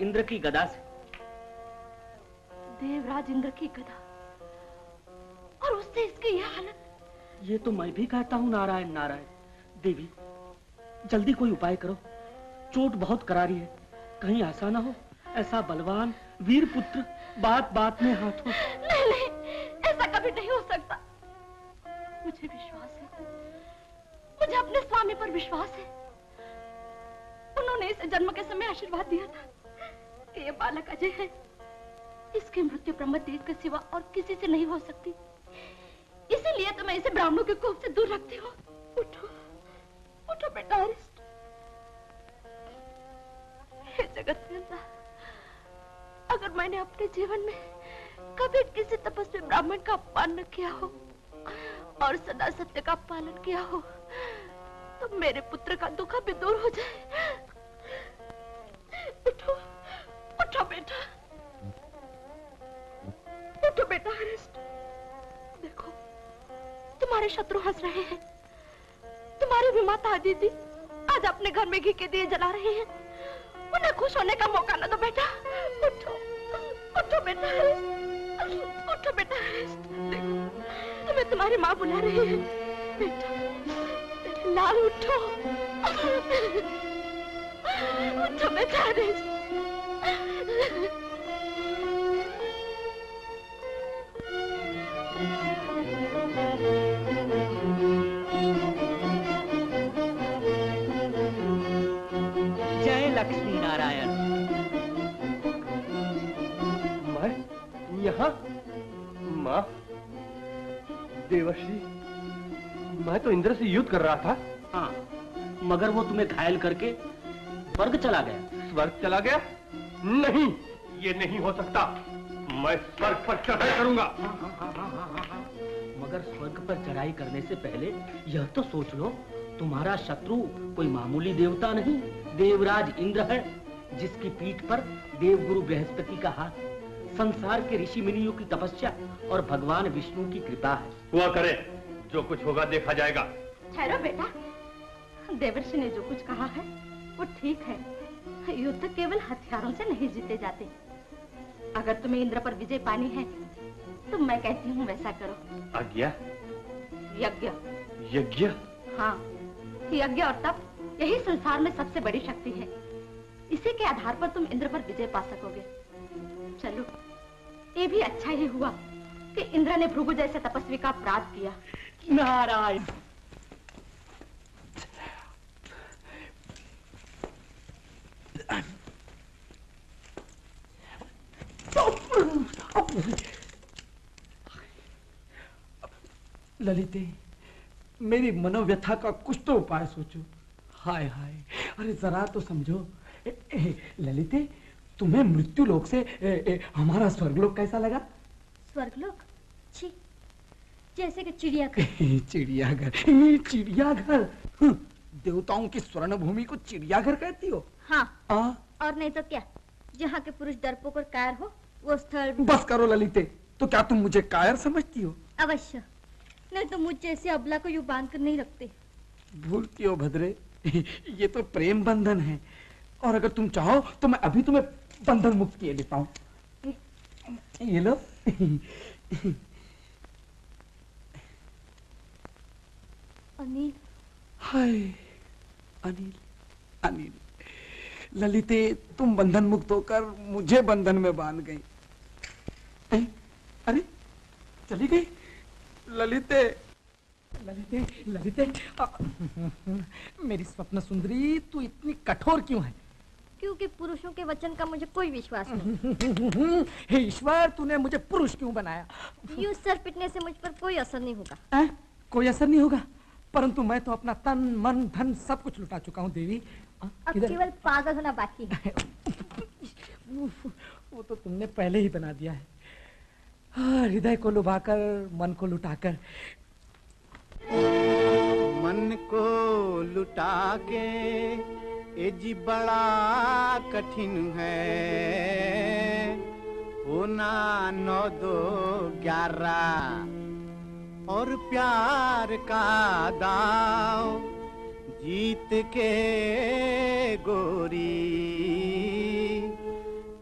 [SPEAKER 12] देवराज इंद्र की गदा से।
[SPEAKER 14] देवराज इंद्र की गदा। और उससे इसकी ये हालत।
[SPEAKER 12] ये तो मैं भी कहता हूँ नारायण नारायण। देवी जल्दी कोई उपाय करो। चोट बहुत करारी है। कहीं ऐसा ना हो। ऐसा बलवान वीर पुत्र बात बात में हाथ हो।
[SPEAKER 14] नहीं नहीं ऐसा कभी नहीं हो सकता। मुझे विश्वास है। मुझे अपने स्वामी पर विश्वास है। उन्होंने इसे जन्म के समय आशीर्वाद दिया था। ये बालक अजय है। इसकी मृत्यु ब्रह्मदेव के सिवा और किसी से नहीं हो सकती। इसीलिए तो मैं इसे ब्राह्मणों के कोप से दूर रखती हूँ। उठो उठो बेटा अरिष्ट। हे जगत अगर मैंने अपने जीवन में कभी किसी तपस्वी ब्राह्मण का अपमान न किया हो और सदा सत्य का पालन किया हो तो मेरे पुत्र का दुख भी दूर हो जाए। उठो। उठो बेटा। उठो बेटा हरिष्ट देखो, तुम्हारे शत्रु हंस रहे हैं। तुम्हारी भी माता दीदी आज अपने घर में घी के दिए जला रहे हैं। उन्हें खुश होने का मौका ना दो बेटा। उठो उठो बेटा उठो बेटा देखो, तुम्हें तुम्हारी माँ बुला रही है। बेटा लाल उठो। उठो बेटा
[SPEAKER 12] जय लक्ष्मी नारायण।
[SPEAKER 4] मैं यहाँ? माँ? देवर्षि मैं तो इंद्र से युद्ध कर रहा था।
[SPEAKER 12] हाँ मगर वो तुम्हें घायल करके स्वर्ग चला गया।
[SPEAKER 4] स्वर्ग चला गया? नहीं ये नहीं हो सकता। मैं स्वर्ग पर चढ़ाई करूँगा।
[SPEAKER 12] मगर स्वर्ग पर चढ़ाई करने से पहले यह तो सोच लो तुम्हारा शत्रु कोई मामूली देवता नहीं देवराज इंद्र है जिसकी पीठ पर देवगुरु बृहस्पति का हाथ संसार के ऋषि मुनियों की तपस्या और भगवान विष्णु की कृपा है।
[SPEAKER 4] हुआ करे जो कुछ होगा देखा जाएगा।
[SPEAKER 14] ठहरो बेटा देवर्षि ने जो कुछ कहा है वो ठीक है। युद्ध केवल हथियारों से नहीं जीते जाते। अगर तुम्हें इंद्र पर विजय पानी है तो मैं कहती हूँ वैसा करो।
[SPEAKER 17] आज्ञा?
[SPEAKER 14] यज्ञ।
[SPEAKER 17] यज्ञ?
[SPEAKER 14] हाँ यज्ञ और तप यही संसार में सबसे बड़ी शक्ति है। इसी के आधार पर तुम इंद्र पर विजय पा सकोगे। चलो ये भी अच्छा ही हुआ कि इंद्र ने भृगु जैसे तपस्वी का अपराध किया।
[SPEAKER 12] नारायण ललिते मेरी मनोव्यथा का कुछ तो उपाय सोचो। हाय हाय अरे जरा तो समझो। ए, ए, ललिते तुम्हें मृत्यु लोक से ए, ए, हमारा स्वर्गलोक कैसा लगा?
[SPEAKER 15] स्वर्गलोक? छी जैसे कि चिड़ियाघर। *laughs*
[SPEAKER 11] चिड़ियाघर चिड़ियाघर। हम्म, देवताओं की स्वर्ण भूमि को चिड़ियाघर कहती हो?
[SPEAKER 15] हाँ।
[SPEAKER 11] आ,
[SPEAKER 15] और नहीं तो क्या? जहाँ के पुरुष डरपोक और कायर हो वो स्थल
[SPEAKER 11] बस करो ललिते तो क्या तुम मुझे कायर समझती हो?
[SPEAKER 15] अवश्य। नहीं तो मुझ जैसे अबला को यूँ बाँध कर नहीं रखते।
[SPEAKER 11] भूलती हो भद्रे? *laughs* ये तो प्रेम बंधन है। और अगर तुम चाहो तो मैं अभी तुम्हें बंधन मुक्त किए देता हूँ। ये लो।
[SPEAKER 15] अनिल।
[SPEAKER 11] हाय अनिल अनिल। ललिते तुम बंधन मुक्त होकर मुझे बंधन में बाँध गई? अरे चली गई? ललिते। ललिते ललिते आ, मेरी स्वप्न सुंदरी तू इतनी कठोर क्यों है?
[SPEAKER 15] क्योंकि पुरुषों के वचन का मुझे कोई विश्वास नहीं।
[SPEAKER 11] हे ईश्वर तूने मुझे पुरुष क्यों बनाया?
[SPEAKER 15] यूँ सर पिटने से मुझ पर कोई असर नहीं होगा।
[SPEAKER 11] हैं? कोई असर नहीं होगा? परंतु मैं तो अपना तन मन धन सब कुछ लुटा चुका हूँ देवी। आ,
[SPEAKER 15] अब केवल पागल होना बाकी है। *laughs*
[SPEAKER 11] वो तो तुमने पहले ही बना दिया है। हाँ, हृदय को लुभाकर मन को लुटाकर।
[SPEAKER 1] मन को लुटा के ए जी बड़ा कठिन है। होना नौ दो ग्यारह और प्यार का दाव। जीत के गोरी।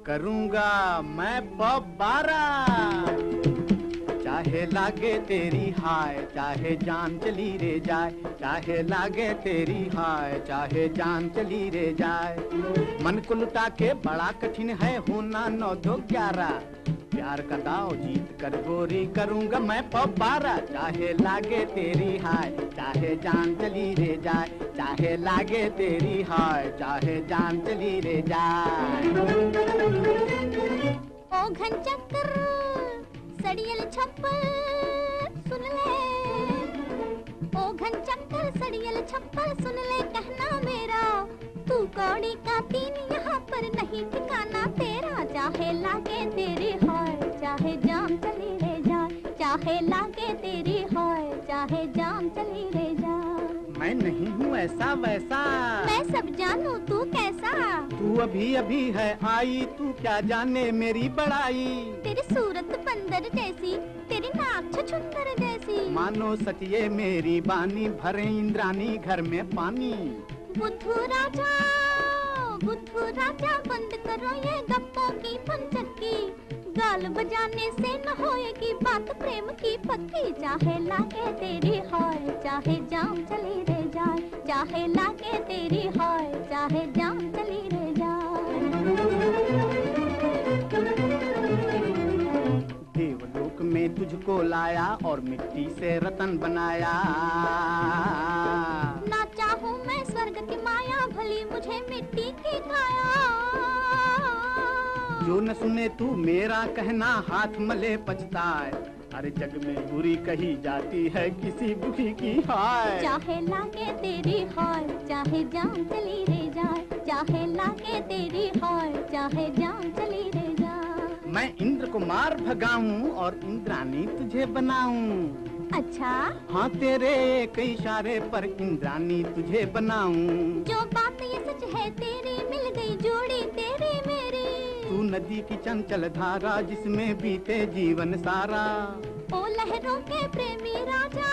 [SPEAKER 1] करूँगा मैं बारह चाहे लागे तेरी हाय, चाहे जान चली रे जाए, चाहे लागे तेरी हाय, चाहे जान चली रे जाए। मन को लुटा के बड़ा कठिन है, होना नौ दो ग्यारह। प्यार का दाव जीत कर गोरी करूँगा मैं बारह चाहे लागे तेरी हाय, चाहे जान चली रे जाए, चाहे लागे तेरी हाय, चाहे जान चली रे जाए।
[SPEAKER 15] ओ घन चक्कर सड़ियल छप्पल सुन ले। ओ घन चक्कर सड़ियल छप्पल सुन ले, कहना मेरा, तू कौड़ी का तीन यहाँ पर नहीं ठिकाना, तेरा चाहे लागे तेरी हाय, चाहे जाम चली रे जाए, चाहे लागे तेरी हाय, चाहे जाम चली रे जाए।
[SPEAKER 1] मैं नहीं हूँ ऐसा वैसा।
[SPEAKER 15] मैं सब जानू तू कैसा?
[SPEAKER 1] तू अभी अभी है आई तू क्या जाने मेरी बड़ाई।
[SPEAKER 15] तेरी सूरत बंदर जैसी तेरी नाक छछुंदर जैसी।
[SPEAKER 1] मानो सच ये मेरी बानी भरे इंद्रानी घर में पानी।
[SPEAKER 15] बुद्धू राजा बुद्धू राजा बंद करो ये गप्पों की पंचक्की गाल बजाने से न होएगी बात। प्रेम की पक्की चाहे लागे तेरी हाय चाहे जाम चली रे जाए। चाहे लागे तेरी हाय चाहे जाम चली रे जाए।
[SPEAKER 1] देवलोक में तुझको लाया और मिट्टी से रतन बनाया।
[SPEAKER 15] ना चाहूँ मैं स्वर्ग की माया भली मुझे मिट्टी की काया
[SPEAKER 1] जो न सुने तू मेरा कहना हाथ मले पछताए। अरे जग में बुरी कही जाती है किसी दुखी की हाय।
[SPEAKER 15] चाहे लागे तेरी हाय चाहे जान चली रे जाए। चाहे लागे तेरी हाय चाहे जान चली रे जाए।
[SPEAKER 1] मैं इंद्र को मार भगाऊं और इंद्रानी तुझे बनाऊँ।
[SPEAKER 15] अच्छा?
[SPEAKER 1] हाँ तेरे एक इशारे पर इंद्रानी तुझे बनाऊँ।
[SPEAKER 15] जो बात ये सच है तेरी
[SPEAKER 1] नदी की चंचल धारा जिसमें बीते जीवन सारा।
[SPEAKER 15] ओ लहरों के प्रेमी राजा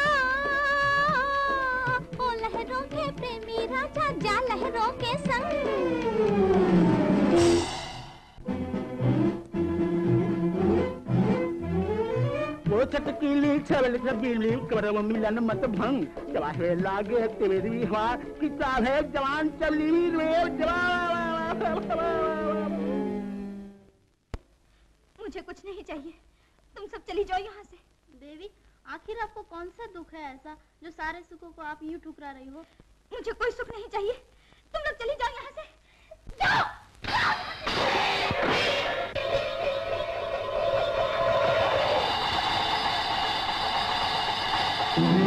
[SPEAKER 15] ओ लहरों के प्रेमी
[SPEAKER 19] राजा जा लहरों के संग। चटकीली छबल छबीली करव मिलन मत भंग जवाहे लागे तेरी हवा किताब है जवान चली रे जवान
[SPEAKER 18] मुझे कुछ नहीं चाहिए। तुम सब चली जाओ यहाँ से।
[SPEAKER 20] देवी आखिर आपको कौन सा दुख है ऐसा जो सारे सुखों को आप यूँ ठुकरा रही हो?
[SPEAKER 18] मुझे कोई सुख नहीं चाहिए। तुम लोग चली जाओ यहाँ से। जाओ।
[SPEAKER 21] कौन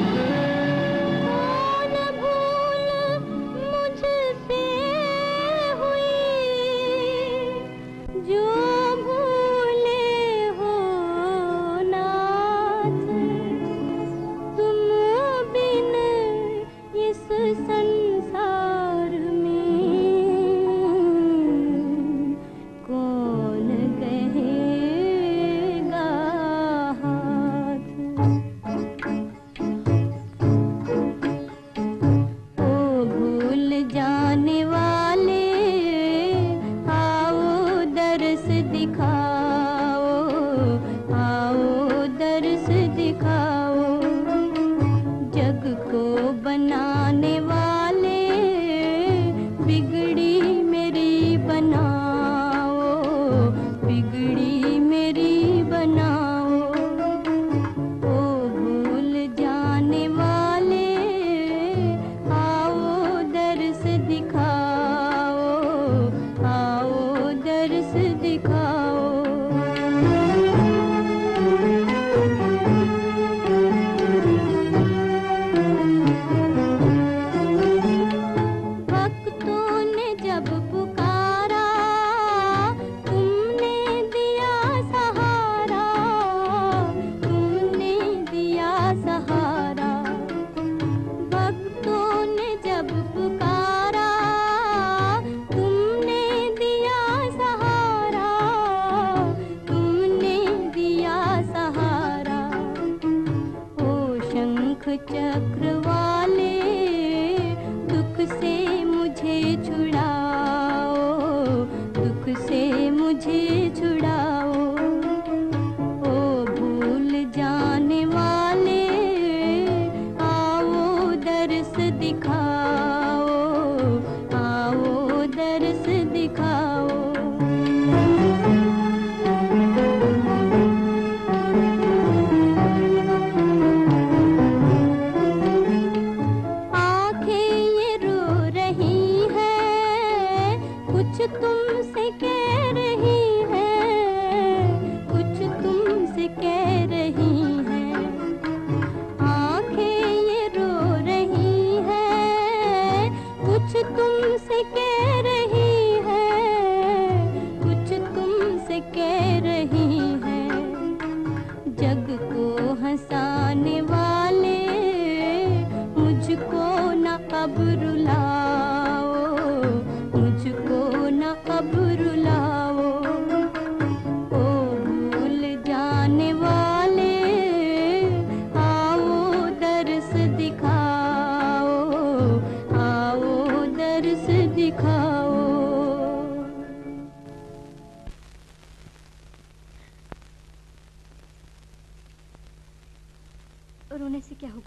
[SPEAKER 21] कह रही।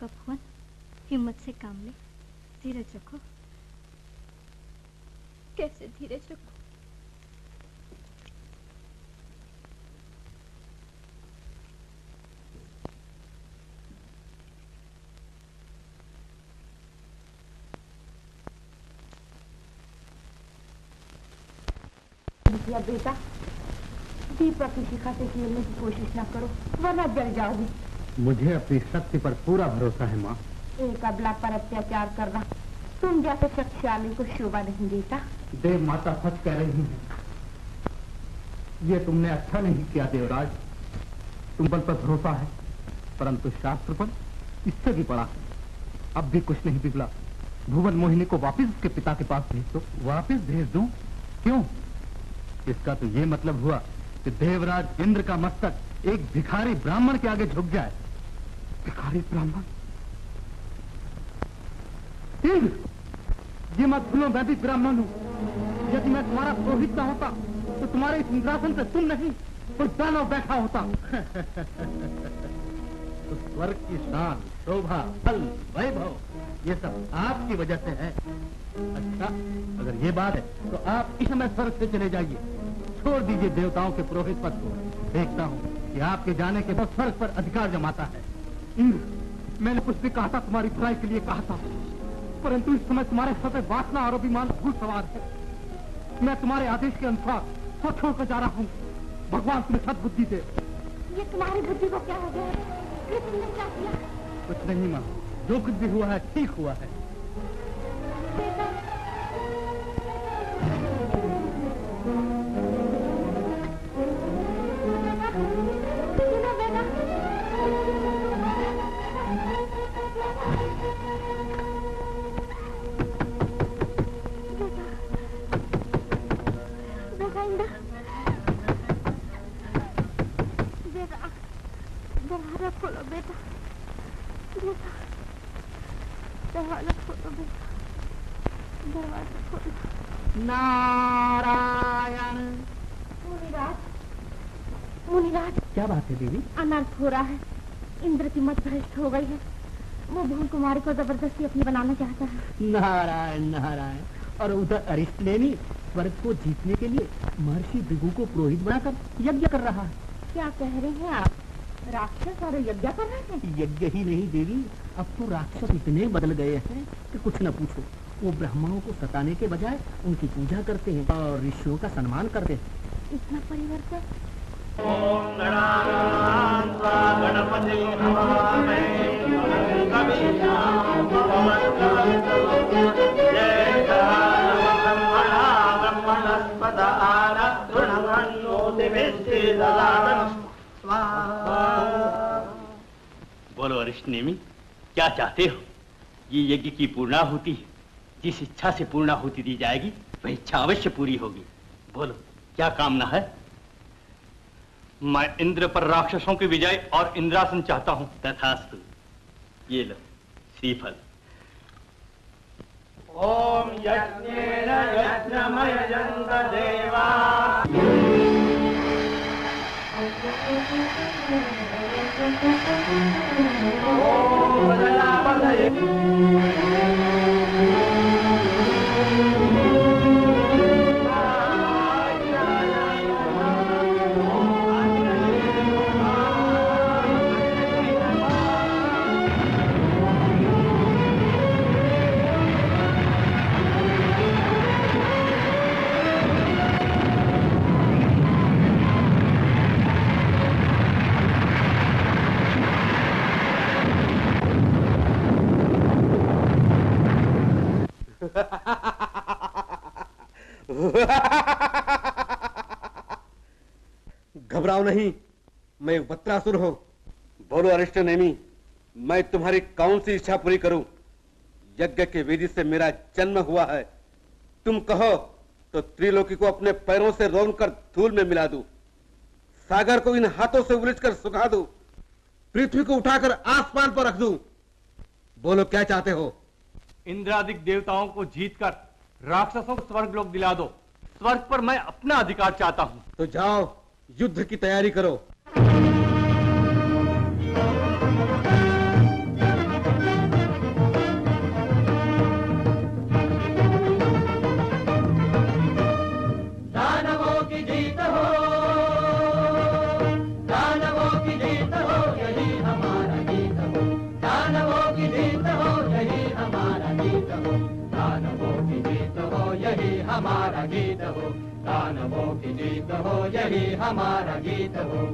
[SPEAKER 18] होगा भुवन हिम्मत से काम ले। धीरज रखो। कैसे धीरज रखो?
[SPEAKER 7] बेटा, दीपक की से खेलने की कोशिश ना करो, वरना जल जाओगी।
[SPEAKER 5] मुझे अपनी शक्ति पर पूरा भरोसा है माँ।
[SPEAKER 7] एक अबला पर अत्याचार करना तुम जैसे शक्तिशाली को शोभा नहीं देता।
[SPEAKER 5] देव माता सच कह रही है। ये तुमने अच्छा नहीं किया देवराज। तुम बल पर भरोसा है परंतु शास्त्र पर इससे भी बड़ा अब भी कुछ नहीं बिगड़ा। भुवन मोहिनी को वापस उसके पिता के पास भेज दो। वापस भेज दू? क्यों? इसका तो ये मतलब हुआ कि देवराज इंद्र का मस्तक एक भिखारी ब्राह्मण के आगे झुक जाए। भिखारी ब्राह्मण। ये मत भूलो मैं भी ब्राह्मण हूँ। यदि मैं तुम्हारा पुरोहित ना होता तो तुम्हारे इस इंद्रासन पे तुम नहीं कोई दानव बैठा होता। *laughs* तो स्वर्ग की शान, शोभा, फल, वैभव, ये सब आपकी वजह से है। अच्छा अगर ये बात है तो आप इस समय स्वर्ग से चले जाइए। छोड़ दीजिए देवताओं के पुरोहित पद को। देखता हूँ कि आपके जाने के बाद स्वर्ग पर अधिकार जमाता है।
[SPEAKER 22] मैंने कुछ भी कहा था तुम्हारी भलाई के लिए कहा था। परंतु इस समय तुम्हारे सदैव वासना और अभिमान भूल सवार है। मैं तुम्हारे आदेश के अनुसार सब छोड़कर जा रहा हूँ। भगवान तुम्हें सदबुद्धि दे।
[SPEAKER 17] ये तुम्हारी बुद्धि को क्या हो गया? ये तुमने क्या किया?
[SPEAKER 5] कुछ नहीं माँ। जो कुछ भी हुआ है ठीक हुआ है।
[SPEAKER 17] इंद्र की मत भ्रष्ट हो गई है। वो भूल कुमारी को ज़बरदस्ती अपनी बनाना चाहता है।
[SPEAKER 12] नारायण नारायण और उधर अरिष्ट लेनी स्वर्ग को जीतने के लिए महर्षि भृगु को पुरोहित बनाकर यज्ञ कर रहा है।
[SPEAKER 17] क्या कह रहे हैं आप? राक्षस और यज्ञ कर रहे हैं?
[SPEAKER 12] यज्ञ ही नहीं देवी। अब तो राक्षस इतने बदल गए हैं कि कुछ न पूछो। वो ब्राह्मणों को सताने के बजाय उनकी पूजा करते हैं और ऋषियों का सम्मान करते हैं।
[SPEAKER 17] इतना परिवर्तन?
[SPEAKER 4] बोलो अरिष्ट नेमी, क्या चाहते हो? ये यज्ञ की पूर्णाहुति है। जिस इच्छा से पूर्णाहुति दी जाएगी, वह इच्छा अवश्य पूरी होगी। बोलो, क्या कामना है? मैं इंद्र पर राक्षसों की विजय और इंद्रासन चाहता हूँ। तथास्तु। ये लो श्रीफल।
[SPEAKER 1] ओम यज्ञेन यज्ञमय देवा।
[SPEAKER 22] घबराओ नहीं, मैं एक बत्रासुर हूँ। बोलो अरिष्ट नेमी, मैं तुम्हारी कौन सी इच्छा पूरी करूँ? यज्ञ के विधि से मेरा जन्म हुआ है। तुम कहो तो त्रिलोकी को अपने पैरों से रोन कर धूल में मिला दूँ। सागर को इन हाथों से उलझ कर सुखा दूँ। पृथ्वी को उठाकर आसमान पर रख दूँ। बोलो, क्या चाहते हो?
[SPEAKER 4] इंद्रादिक देवताओं को जीतकर राक्षसों को स्वर्ग लोग दिला दो। स्वर्ग पर मैं अपना अधिकार चाहता हूँ।
[SPEAKER 22] तो जाओ, युद्ध की तैयारी करो।
[SPEAKER 1] हो यही हमारा गीत हो।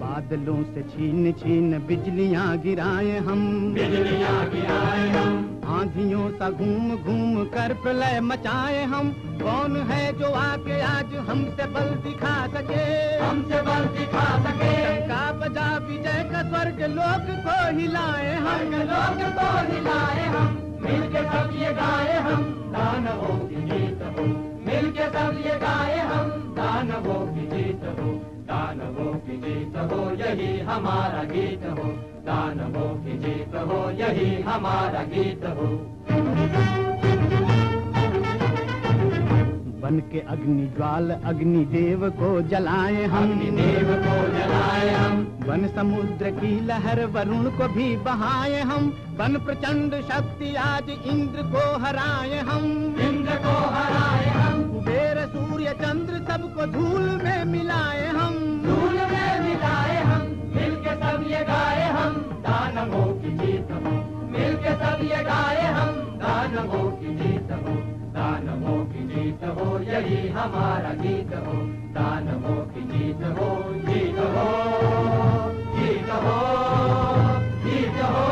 [SPEAKER 1] बादलों से छीन छीन बिजलियाँ गिराए हम। बिजलियाँ गिराए हम। आंधियों सा घूम घूम कर प्रलय मचाए हम। कौन है जो आके आज हमसे बल दिखा सके?
[SPEAKER 2] हमसे बल दिखा सके।
[SPEAKER 1] शंका बजा विजय का स्वर्ग लोक को हिलाए हम।
[SPEAKER 2] लोक को हिलाए हम। मिलके सब ये गाए हम दानवों की जीत हो। मिलके सब ये गाए हम दानवों की जीत हो। दानवों की जीत हो, यही हमारा गीत हो। दानवों की जीत हो, यही हमारा गीत हो।
[SPEAKER 1] बन के अग्नि ज्वाल अग्नि देव को जलाए हम।
[SPEAKER 2] देव को जलाए हम।
[SPEAKER 1] बन समुद्र की लहर वरुण को भी बहाए हम। बन प्रचंड शक्ति आज इंद्र को हराए हम।
[SPEAKER 2] इंद्र को हराए हम।
[SPEAKER 1] कुबेर सूर्य चंद्र सबको धूल में मिलाए हम।
[SPEAKER 2] धूल में मिलाए हम। मिलके सब ये गाए हम। दानवों की जीत हो। मिलके सब ये गाए हम। दानवों की जीत हो। की हो यही हमारा गीत हो। दानवों की जीत हो जीत हो जीत हो जीत हो।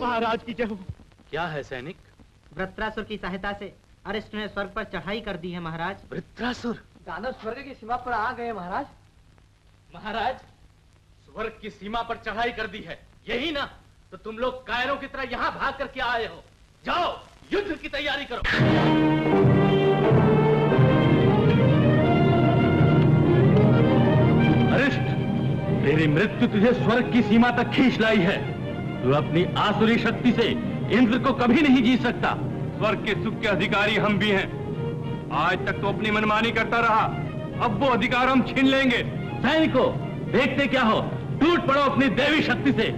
[SPEAKER 23] महाराज की जय हो।
[SPEAKER 5] क्या है सैनिक?
[SPEAKER 24] वृत्रासुर की सहायता से। अरिष्ट ने स्वर्ग पर चढ़ाई कर दी है महाराज।
[SPEAKER 5] वृत्रासुर
[SPEAKER 25] दानव स्वर्ग की सीमा पर आ गए महाराज।
[SPEAKER 5] महाराज स्वर्ग की सीमा पर चढ़ाई कर दी है। यही ना तो तुम लोग कायरों की तरह यहाँ भाग करके आए हो। जाओ युद्ध की तैयारी करो।
[SPEAKER 11] अरिष्ट तेरी मृत्यु तुझे स्वर्ग की सीमा तक खींच लाई है। तू अपनी आसुरी शक्ति से इंद्र को कभी नहीं जीत सकता।
[SPEAKER 4] स्वर्ग के सुख के अधिकारी हम भी हैं। आज तक तो अपनी मनमानी करता रहा। अब वो अधिकार हम छीन लेंगे।
[SPEAKER 11] सैनिकों, देखते क्या हो? टूट पड़ो अपनी देवी शक्ति से।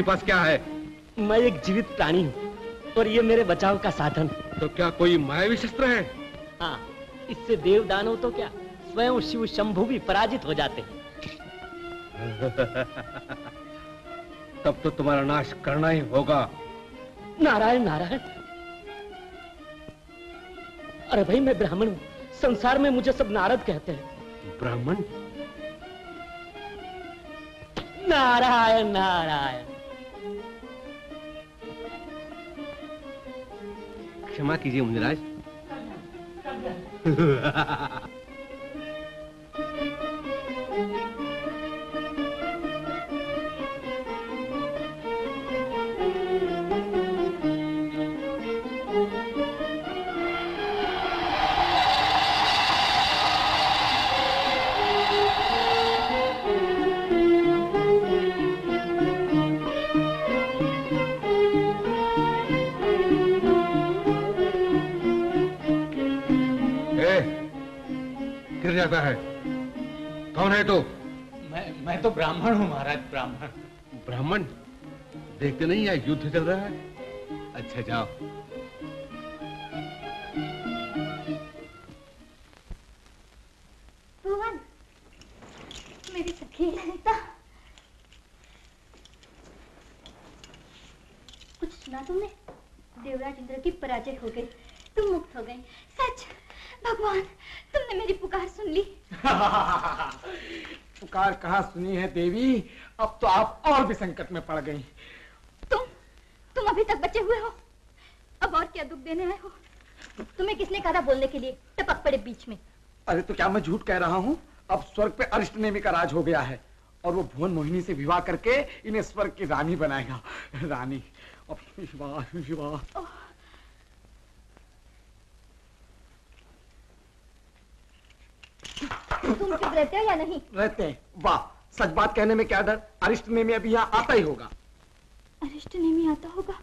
[SPEAKER 11] तुम्हारे पास क्या है?
[SPEAKER 12] मैं एक जीवित प्राणी हूँ और ये मेरे बचाव का साधन।
[SPEAKER 11] तो क्या कोई मायावी शस्त्र है?
[SPEAKER 12] हाँ इससे देव दानव तो क्या? स्वयं शिव शंभु भी पराजित हो जाते हैं। *laughs*
[SPEAKER 11] तब तो तुम्हारा नाश करना ही होगा।
[SPEAKER 12] नारायण नारायण। अरे भाई मैं ब्राह्मण हूँ। संसार में मुझे सब नारद कहते हैं।
[SPEAKER 11] ब्राह्मण?
[SPEAKER 12] नारायण नारायण।
[SPEAKER 11] क्षमा कीजिए मुनिराज जाता है। कौन है तू?
[SPEAKER 5] मैं मैं तो ब्राह्मण हूँ महाराज ब्राह्मण।
[SPEAKER 11] ब्राह्मण? देखते नहीं यहाँ युद्ध चल रहा है? अच्छा जाओ।
[SPEAKER 18] भुवन मेरी सखी ललिता कुछ सुना तुमने? देवराज इंद्र की पराजय हो गई तुम मुक्त हो गई। सच? भगवान तुमने मेरी पुकार सुन ली। *laughs*
[SPEAKER 11] पुकार कहाँ सुनी है देवी? अब तो आप और भी संकट में पड़ गई।
[SPEAKER 18] तुम तुम अभी तक बचे हुए हो। अब और क्या दुख देने आए हो? तुम्हें किसने कहा था बोलने के लिए टपक पड़े बीच में?
[SPEAKER 11] अरे तो क्या मैं झूठ कह रहा हूँ? अब स्वर्ग पे अरिष्ट नेमी का राज हो गया है और वो भुवन मोहिनी से विवाह करके इन्हें स्वर्ग की रानी बनाएगा। *laughs* रानी अब शिवा शिवा
[SPEAKER 18] तुम चुप रहते हो या नहीं?
[SPEAKER 11] रहते हैं। वाह सच बात कहने में क्या डर? अरिष्ट नेमी अभी यहाँ आता ही होगा।
[SPEAKER 18] अरिष्ट नेमी आता होगा?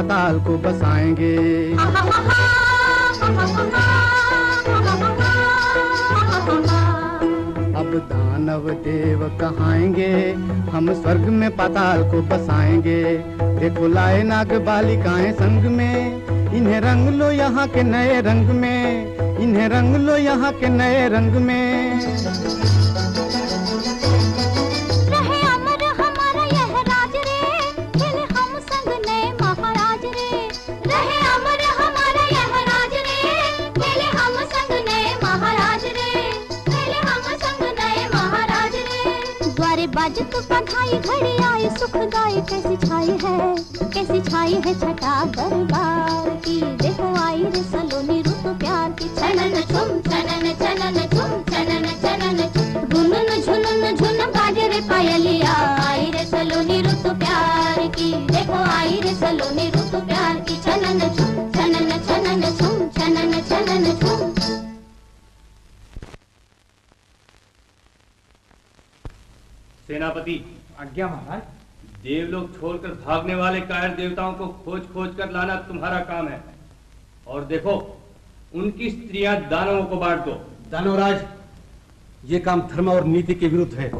[SPEAKER 1] पाताल को बसाएँगे। अब दानव देव कहाएँगे, हम स्वर्ग में पाताल को बसाएँगे। देखो लाए नाग बालिकाएँ संग में, इन्हें रंग लो यहाँ के नए रंग में, इन्हें रंग लो यहाँ के नए रंग में।
[SPEAKER 3] है छटा दरबार
[SPEAKER 4] देवलोक छोड़कर भागने वाले कायर देवताओं को खोज खोज कर लाना तुम्हारा काम है। और देखो उनकी स्त्रियाँ दानवों को बांट दो।
[SPEAKER 22] दानवराज ये काम धर्म और नीति के विरुद्ध है।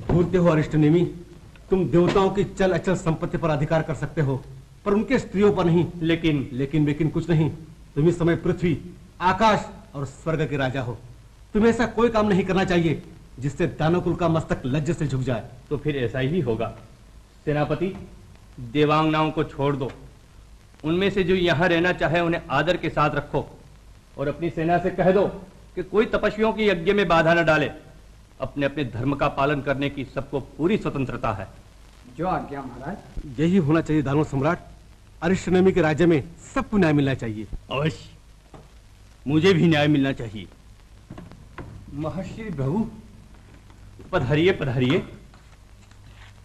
[SPEAKER 22] भूलते हो अरिष्ट नेमी तुम देवताओं की चल अचल संपत्ति पर अधिकार कर सकते हो पर उनके स्त्रियों पर नहीं।
[SPEAKER 4] लेकिन
[SPEAKER 22] लेकिन लेकिन कुछ नहीं? तुम इस समय पृथ्वी आकाश और स्वर्ग के राजा हो। तुम्हें ऐसा कोई काम नहीं करना चाहिए। जिससे दानवकुल का मस्तक लज्ज से झुक जाए।
[SPEAKER 4] तो फिर ऐसा ही होगा। सेनापति देवांगनाओं को छोड़ दो। उनमें से जो यहाँ रहना चाहे उन्हें आदर के साथ रखो और अपनी सेना से कह दो कि कोई तपस्वियों की यज्ञ में बाधा न डाले। अपने अपने धर्म का पालन करने की सबको पूरी स्वतंत्रता है।
[SPEAKER 11] जो आज्ञा महाराज।
[SPEAKER 22] यही होना चाहिए दानव सम्राट। अरिष्ट नेमी के राज्य में सबको न्याय मिलना चाहिए।
[SPEAKER 4] अवश्य। मुझे भी न्याय मिलना चाहिए।
[SPEAKER 22] महर्षि प्रभु
[SPEAKER 4] पधारिए पधारिए।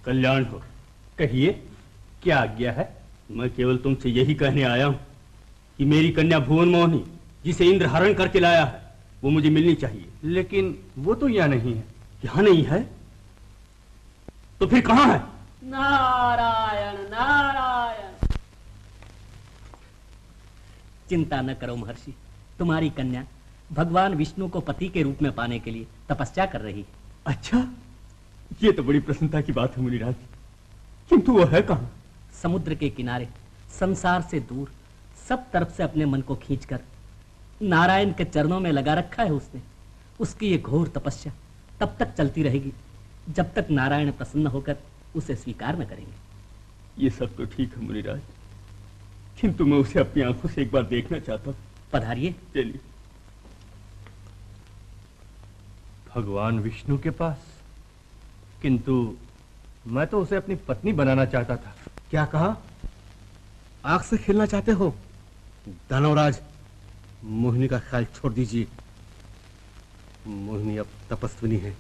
[SPEAKER 4] कल्याण हो। कहिए क्या आज्ञा है? मैं केवल तुमसे यही कहने आया हूँ कि मेरी कन्या भुवन मोहनी जिसे इंद्र हरण करके लाया है वो मुझे मिलनी चाहिए। लेकिन वो तो यहाँ नहीं है। यहाँ नहीं है? तो फिर कहाँ है?
[SPEAKER 12] नारायण नारायण। चिंता न करो महर्षि। तुम्हारी कन्या भगवान विष्णु को पति के रूप में पाने के लिए तपस्या कर रही है।
[SPEAKER 4] अच्छा ये तो बड़ी प्रसन्नता की बात है मुनिराज। किंतु वो है कहाँ?
[SPEAKER 12] समुद्र के किनारे संसार से दूर सब तरफ़ से अपने मन को खींचकर। नारायण के चरणों में लगा रखा है उसने। उसकी ये घोर तपस्या तब तक चलती रहेगी जब तक नारायण प्रसन्न होकर उसे स्वीकार न करेंगे।
[SPEAKER 4] ये सब तो ठीक है मुनिराज। किंतु मैं उसे अपनी आँखों से एक बार देखना चाहता हूँ।
[SPEAKER 12] पधारिए।
[SPEAKER 4] चलिए।
[SPEAKER 17] भगवान विष्णु के पास। किंतु मैं तो उसे अपनी पत्नी बनाना चाहता था।
[SPEAKER 22] क्या कहा? आग से खेलना चाहते हो? दानवराज, मोहिनी का ख्याल छोड़ दीजिए। मोहिनी अब तपस्विनी है।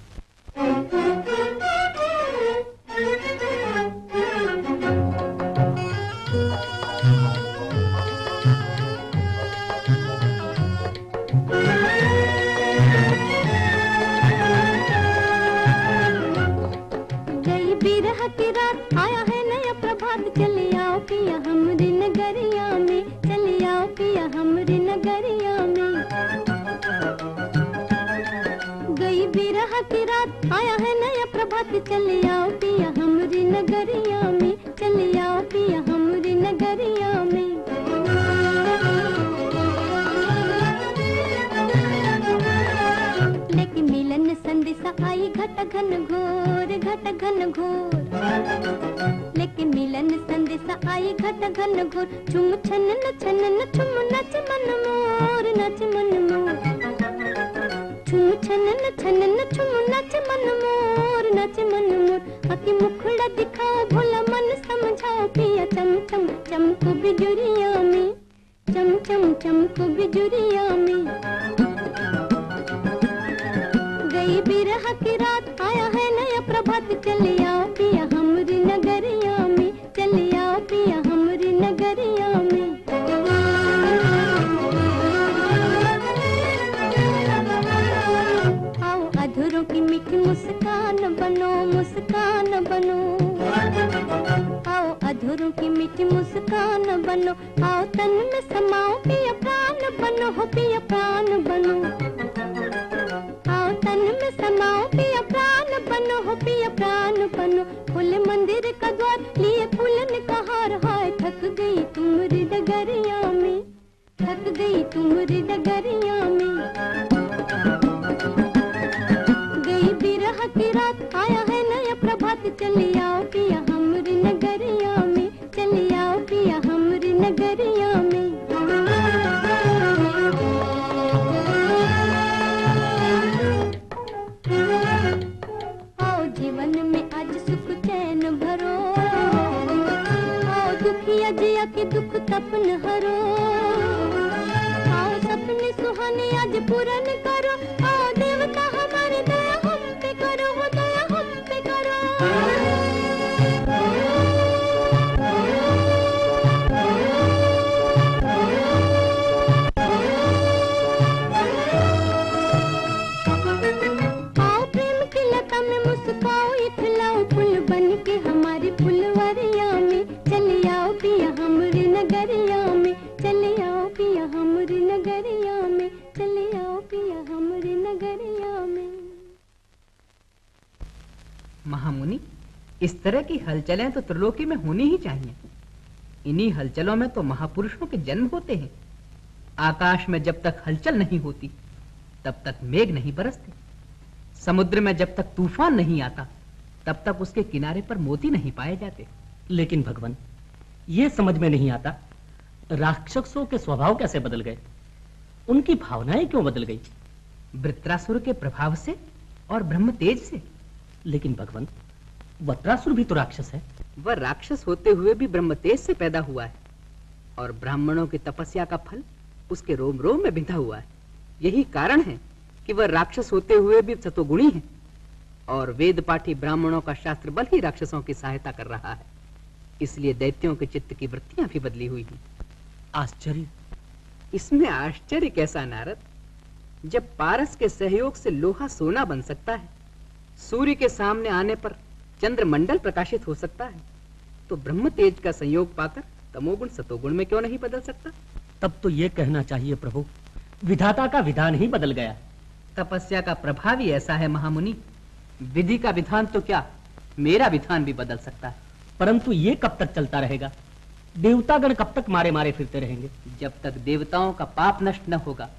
[SPEAKER 15] नगरिया में। गई बिरह की रात, आया है नया प्रभात, चले आओ पिया हमरी नगरिया में, चले आओ पिया हमरी नगरिया में। घट घन घोर घट घन घोर। लेकिन मिलन संदेशा आई घट घन घोर। चुम छन, न छन, न चुम नच मन मोर, नच मन मोर। चुम छन, न छन, न चुम नच मन मोर, नच मन मोर। अति मुखड़ा दिखाओ भोला मन समझाओ, पिया चम चम चमको बिजुरिया में। चम चम चमको बिजुरिया में। गई बिरह की रात आया है नया प्रभात। चले आओ पिया हमरी नगरिया में, चले आओ पिया हमरी नगरिया में। आओ अधूरों की मीठी मुस्कान बनो मुस्कान बनो। आओ अधूरों की मीठी मुस्कान बनो, आओ तन में समाओ पिया प्राण बनो, हो पिया प्राण बनो। तन समाओ, पिया प्राण बनो हो पिया प्राण बनो फूल मंदिर का द्वार, लिए फूलन का हाय। थक गई तुमरी डगरिया में, थक गई तुमरी डगरिया में। गई बिरह की रात, आया है नया प्रभात। चले आओ पिया हमरी नगरिया में, चले आओ पिया हमरी नगरिया में। के दुख तपन हरो। आओ सपने सुहाने आज पूरन करो। आओ
[SPEAKER 9] इस तरह की हलचलें तो त्रिलोकी में होनी ही चाहिए। इन्हीं हलचलों में तो महापुरुषों के जन्म होते हैं। आकाश में जब तक हलचल नहीं होती तब तक मेघ नहीं बरसते। समुद्र में जब तक तूफ़ान नहीं आता तब तक उसके किनारे पर मोती नहीं पाए जाते।
[SPEAKER 12] लेकिन भगवान ये समझ में नहीं आता राक्षसों के स्वभाव कैसे बदल गए? उनकी भावनाएँ क्यों बदल गई?
[SPEAKER 9] वृत्रासुर के प्रभाव से और ब्रह्म तेज से।
[SPEAKER 12] लेकिन भगवान वत्रासुर भी तो राक्षस है।
[SPEAKER 9] वह राक्षस होते हुए भी ब्रह्म तेज से पैदा हुआ है। और ब्राह्मणों की तपस्या का फल उसके रोम रोम में बिंधा हुआ है। यही कारण है कि वह राक्षस होते हुए भी सतोगुणी है और वेद पाठी ब्राह्मणों का शास्त्र बल ही राक्षसों की सहायता कर रहा है। इसलिए दैत्यों के चित्त की वृत्तियाँ भी बदली हुई हैं।
[SPEAKER 12] आश्चर्य।
[SPEAKER 9] इसमें आश्चर्य कैसा नारद? जब पारस के सहयोग से लोहा सोना बन सकता है सूर्य के सामने आने पर चंद्रमंडल प्रकाशित हो सकता है। तो ब्रह्म तेज का संयोग पाकर तमोगुण सतोगुण में क्यों नहीं बदल सकता?
[SPEAKER 12] तब तो ये कहना चाहिए प्रभु विधाता का विधान ही बदल गया।
[SPEAKER 9] तपस्या का प्रभाव ही ऐसा है महामुनि। विधि का विधान तो क्या? मेरा विधान भी बदल सकता है।
[SPEAKER 12] परंतु ये कब तक चलता रहेगा? देवतागण कब तक मारे मारे फिरते रहेंगे?
[SPEAKER 9] जब तक देवताओं का पाप नष्ट न होगा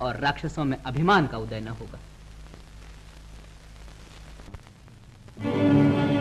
[SPEAKER 9] और राक्षसों में अभिमान का उदय न होगा।
[SPEAKER 1] दया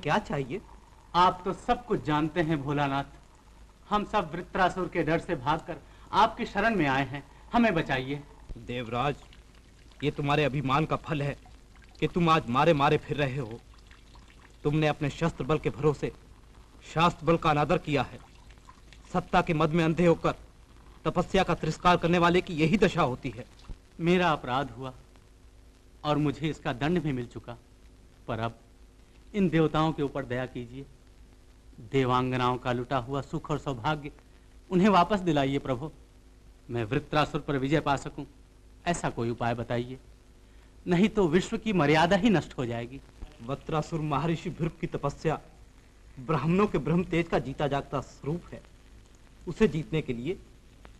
[SPEAKER 5] क्या चाहिए? आप तो सब कुछ जानते हैं भोलानाथ। हम सब वृत्रासुर के डर से भागकर आपकी शरण में आए हैं। हमें बचाइए।
[SPEAKER 8] देवराज ये तुम्हारे अभिमान का फल है कि तुम आज मारे मारे फिर रहे हो। तुमने अपने शस्त्र बल के भरोसे शास्त्र बल का अनादर किया है। सत्ता के मद में अंधे होकर तपस्या का तिरस्कार करने वाले की यही दशा होती है।
[SPEAKER 5] मेरा अपराध हुआ और मुझे इसका दंड भी मिल चुका। पर अब इन देवताओं के ऊपर दया कीजिए। देवांगनाओं का लुटा हुआ सुख और सौभाग्य उन्हें वापस दिलाइए प्रभु। मैं वृत्रासुर पर विजय पा सकूँ ऐसा कोई उपाय बताइए। नहीं तो विश्व की मर्यादा ही नष्ट हो जाएगी।
[SPEAKER 8] वत्रासुर महर्षि भृप की तपस्या ब्राह्मणों के ब्रह्म तेज का जीता जागता स्वरूप है। उसे जीतने के लिए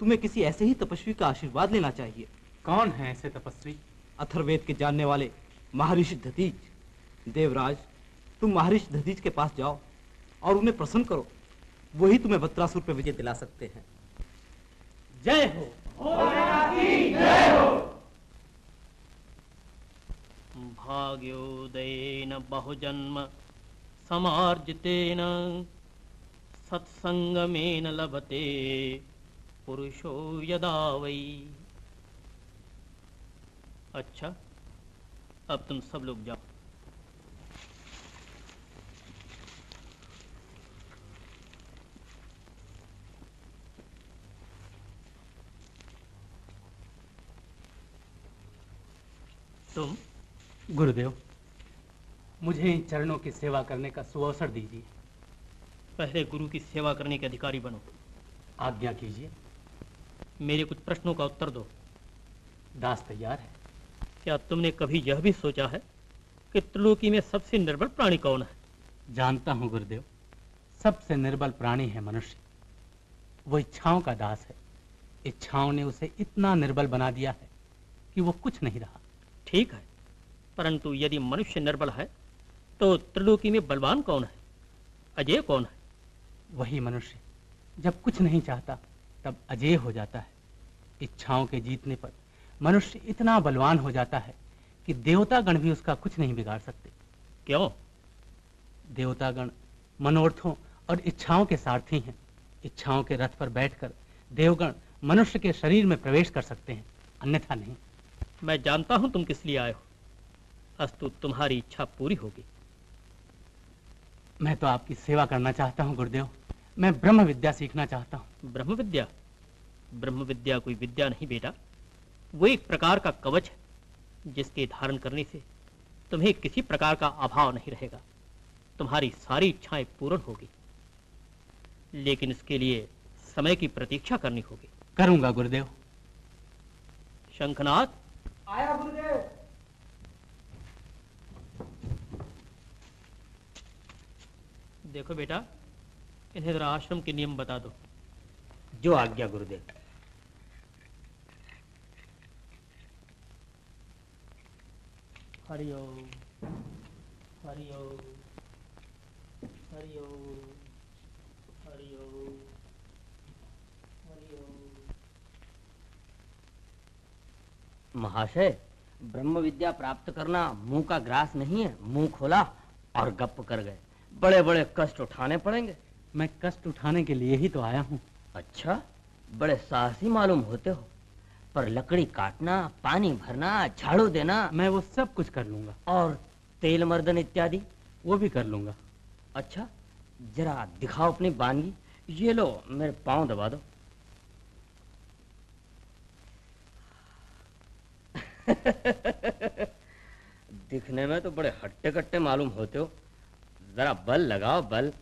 [SPEAKER 8] तुम्हें किसी ऐसे ही तपस्वी का आशीर्वाद लेना चाहिए।
[SPEAKER 5] कौन है ऐसे तपस्वी?
[SPEAKER 8] अथर्वेद के जानने वाले महर्षि धतीज देवराज तुम महर्षि दधीच के पास जाओ और उन्हें प्रसन्न करो। वही तुम्हें वत्रासुर पर विजय दिला सकते हैं।
[SPEAKER 5] जय हो।
[SPEAKER 26] भाग्योदयेन बहुजन्म, समार्जितेन, सत्संगमेन लभते, पुरुषो यदा वै। अच्छा अब तुम सब लोग जाओ। तुम
[SPEAKER 5] गुरुदेव मुझे इन चरणों की सेवा करने का सुअवसर दीजिए।
[SPEAKER 26] पहले गुरु की सेवा करने के अधिकारी बनो।
[SPEAKER 5] आज्ञा कीजिए।
[SPEAKER 26] मेरे कुछ प्रश्नों का उत्तर दो।
[SPEAKER 5] दास तैयार है।
[SPEAKER 26] क्या तुमने कभी यह भी सोचा है कि त्रिलोकी में सबसे निर्बल प्राणी कौन है?
[SPEAKER 5] जानता हूँ गुरुदेव सबसे निर्बल प्राणी है मनुष्य। वो इच्छाओं का दास है। इच्छाओं ने उसे इतना निर्बल बना दिया है कि वो कुछ नहीं रहा।
[SPEAKER 26] ठीक है। परंतु यदि मनुष्य निर्बल है तो त्रिलोकी में बलवान कौन है? अजय कौन है?
[SPEAKER 5] वही मनुष्य जब कुछ नहीं चाहता तब अजय हो जाता है। इच्छाओं के जीतने पर मनुष्य इतना बलवान हो जाता है कि देवतागण भी उसका कुछ नहीं बिगाड़ सकते।
[SPEAKER 26] क्यों?
[SPEAKER 5] देवतागण मनोर्थों और इच्छाओं के सारथी हैं। इच्छाओं के रथ पर बैठकर देवगण मनुष्य के शरीर में प्रवेश कर सकते हैं अन्यथा नहीं।
[SPEAKER 26] मैं जानता हूँ तुम किस लिए आए हो। अस्तु तुम्हारी इच्छा पूरी होगी।
[SPEAKER 5] मैं तो आपकी सेवा करना चाहता हूँ गुरुदेव। मैं ब्रह्म विद्या सीखना चाहता हूँ।
[SPEAKER 26] ब्रह्म विद्या ब्रह्म विद्या कोई विद्या नहीं बेटा। वो एक प्रकार का कवच है जिसके धारण करने से तुम्हें किसी प्रकार का अभाव नहीं रहेगा। तुम्हारी सारी इच्छाएँ पूर्ण होगी। लेकिन इसके लिए समय की प्रतीक्षा करनी होगी।
[SPEAKER 5] करूँगा गुरुदेव।
[SPEAKER 26] शंखनाथ
[SPEAKER 11] आया गुरुदेव।
[SPEAKER 26] देखो बेटा इन्हें जरा आश्रम के नियम बता दो।
[SPEAKER 6] जो आज्ञा गुरुदेव।
[SPEAKER 26] हरिओम हरिओम हरिओम हरिओम
[SPEAKER 6] महाशय ब्रह्म विद्या प्राप्त करना मुँह का ग्रास नहीं है मुँह खोला और गप कर गए। बड़े बड़े कष्ट उठाने पड़ेंगे।
[SPEAKER 5] मैं कष्ट उठाने के लिए ही तो आया हूँ।
[SPEAKER 6] अच्छा बड़े साहसी मालूम होते हो। पर लकड़ी काटना पानी भरना झाड़ू देना।
[SPEAKER 5] मैं वो सब कुछ कर लूँगा।
[SPEAKER 6] और तेल मर्दन इत्यादि?
[SPEAKER 5] वो भी कर लूँगा।
[SPEAKER 6] अच्छा जरा दिखाओ अपनी बानगी। ये लो मेरे पाँव दबा दो। दिखने में तो बड़े हट्टे कट्टे मालूम होते हो। जरा बल लगाओ बल।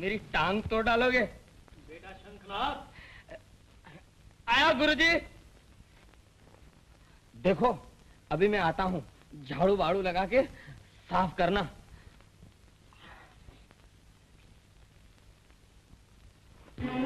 [SPEAKER 6] मेरी टांग तोड़ डालोगे?
[SPEAKER 26] बेटा शंखनाथ
[SPEAKER 6] आया गुरुजी। देखो अभी मैं आता हूँ। झाड़ू बाड़ू लगा के साफ़ करना। नमस्कार।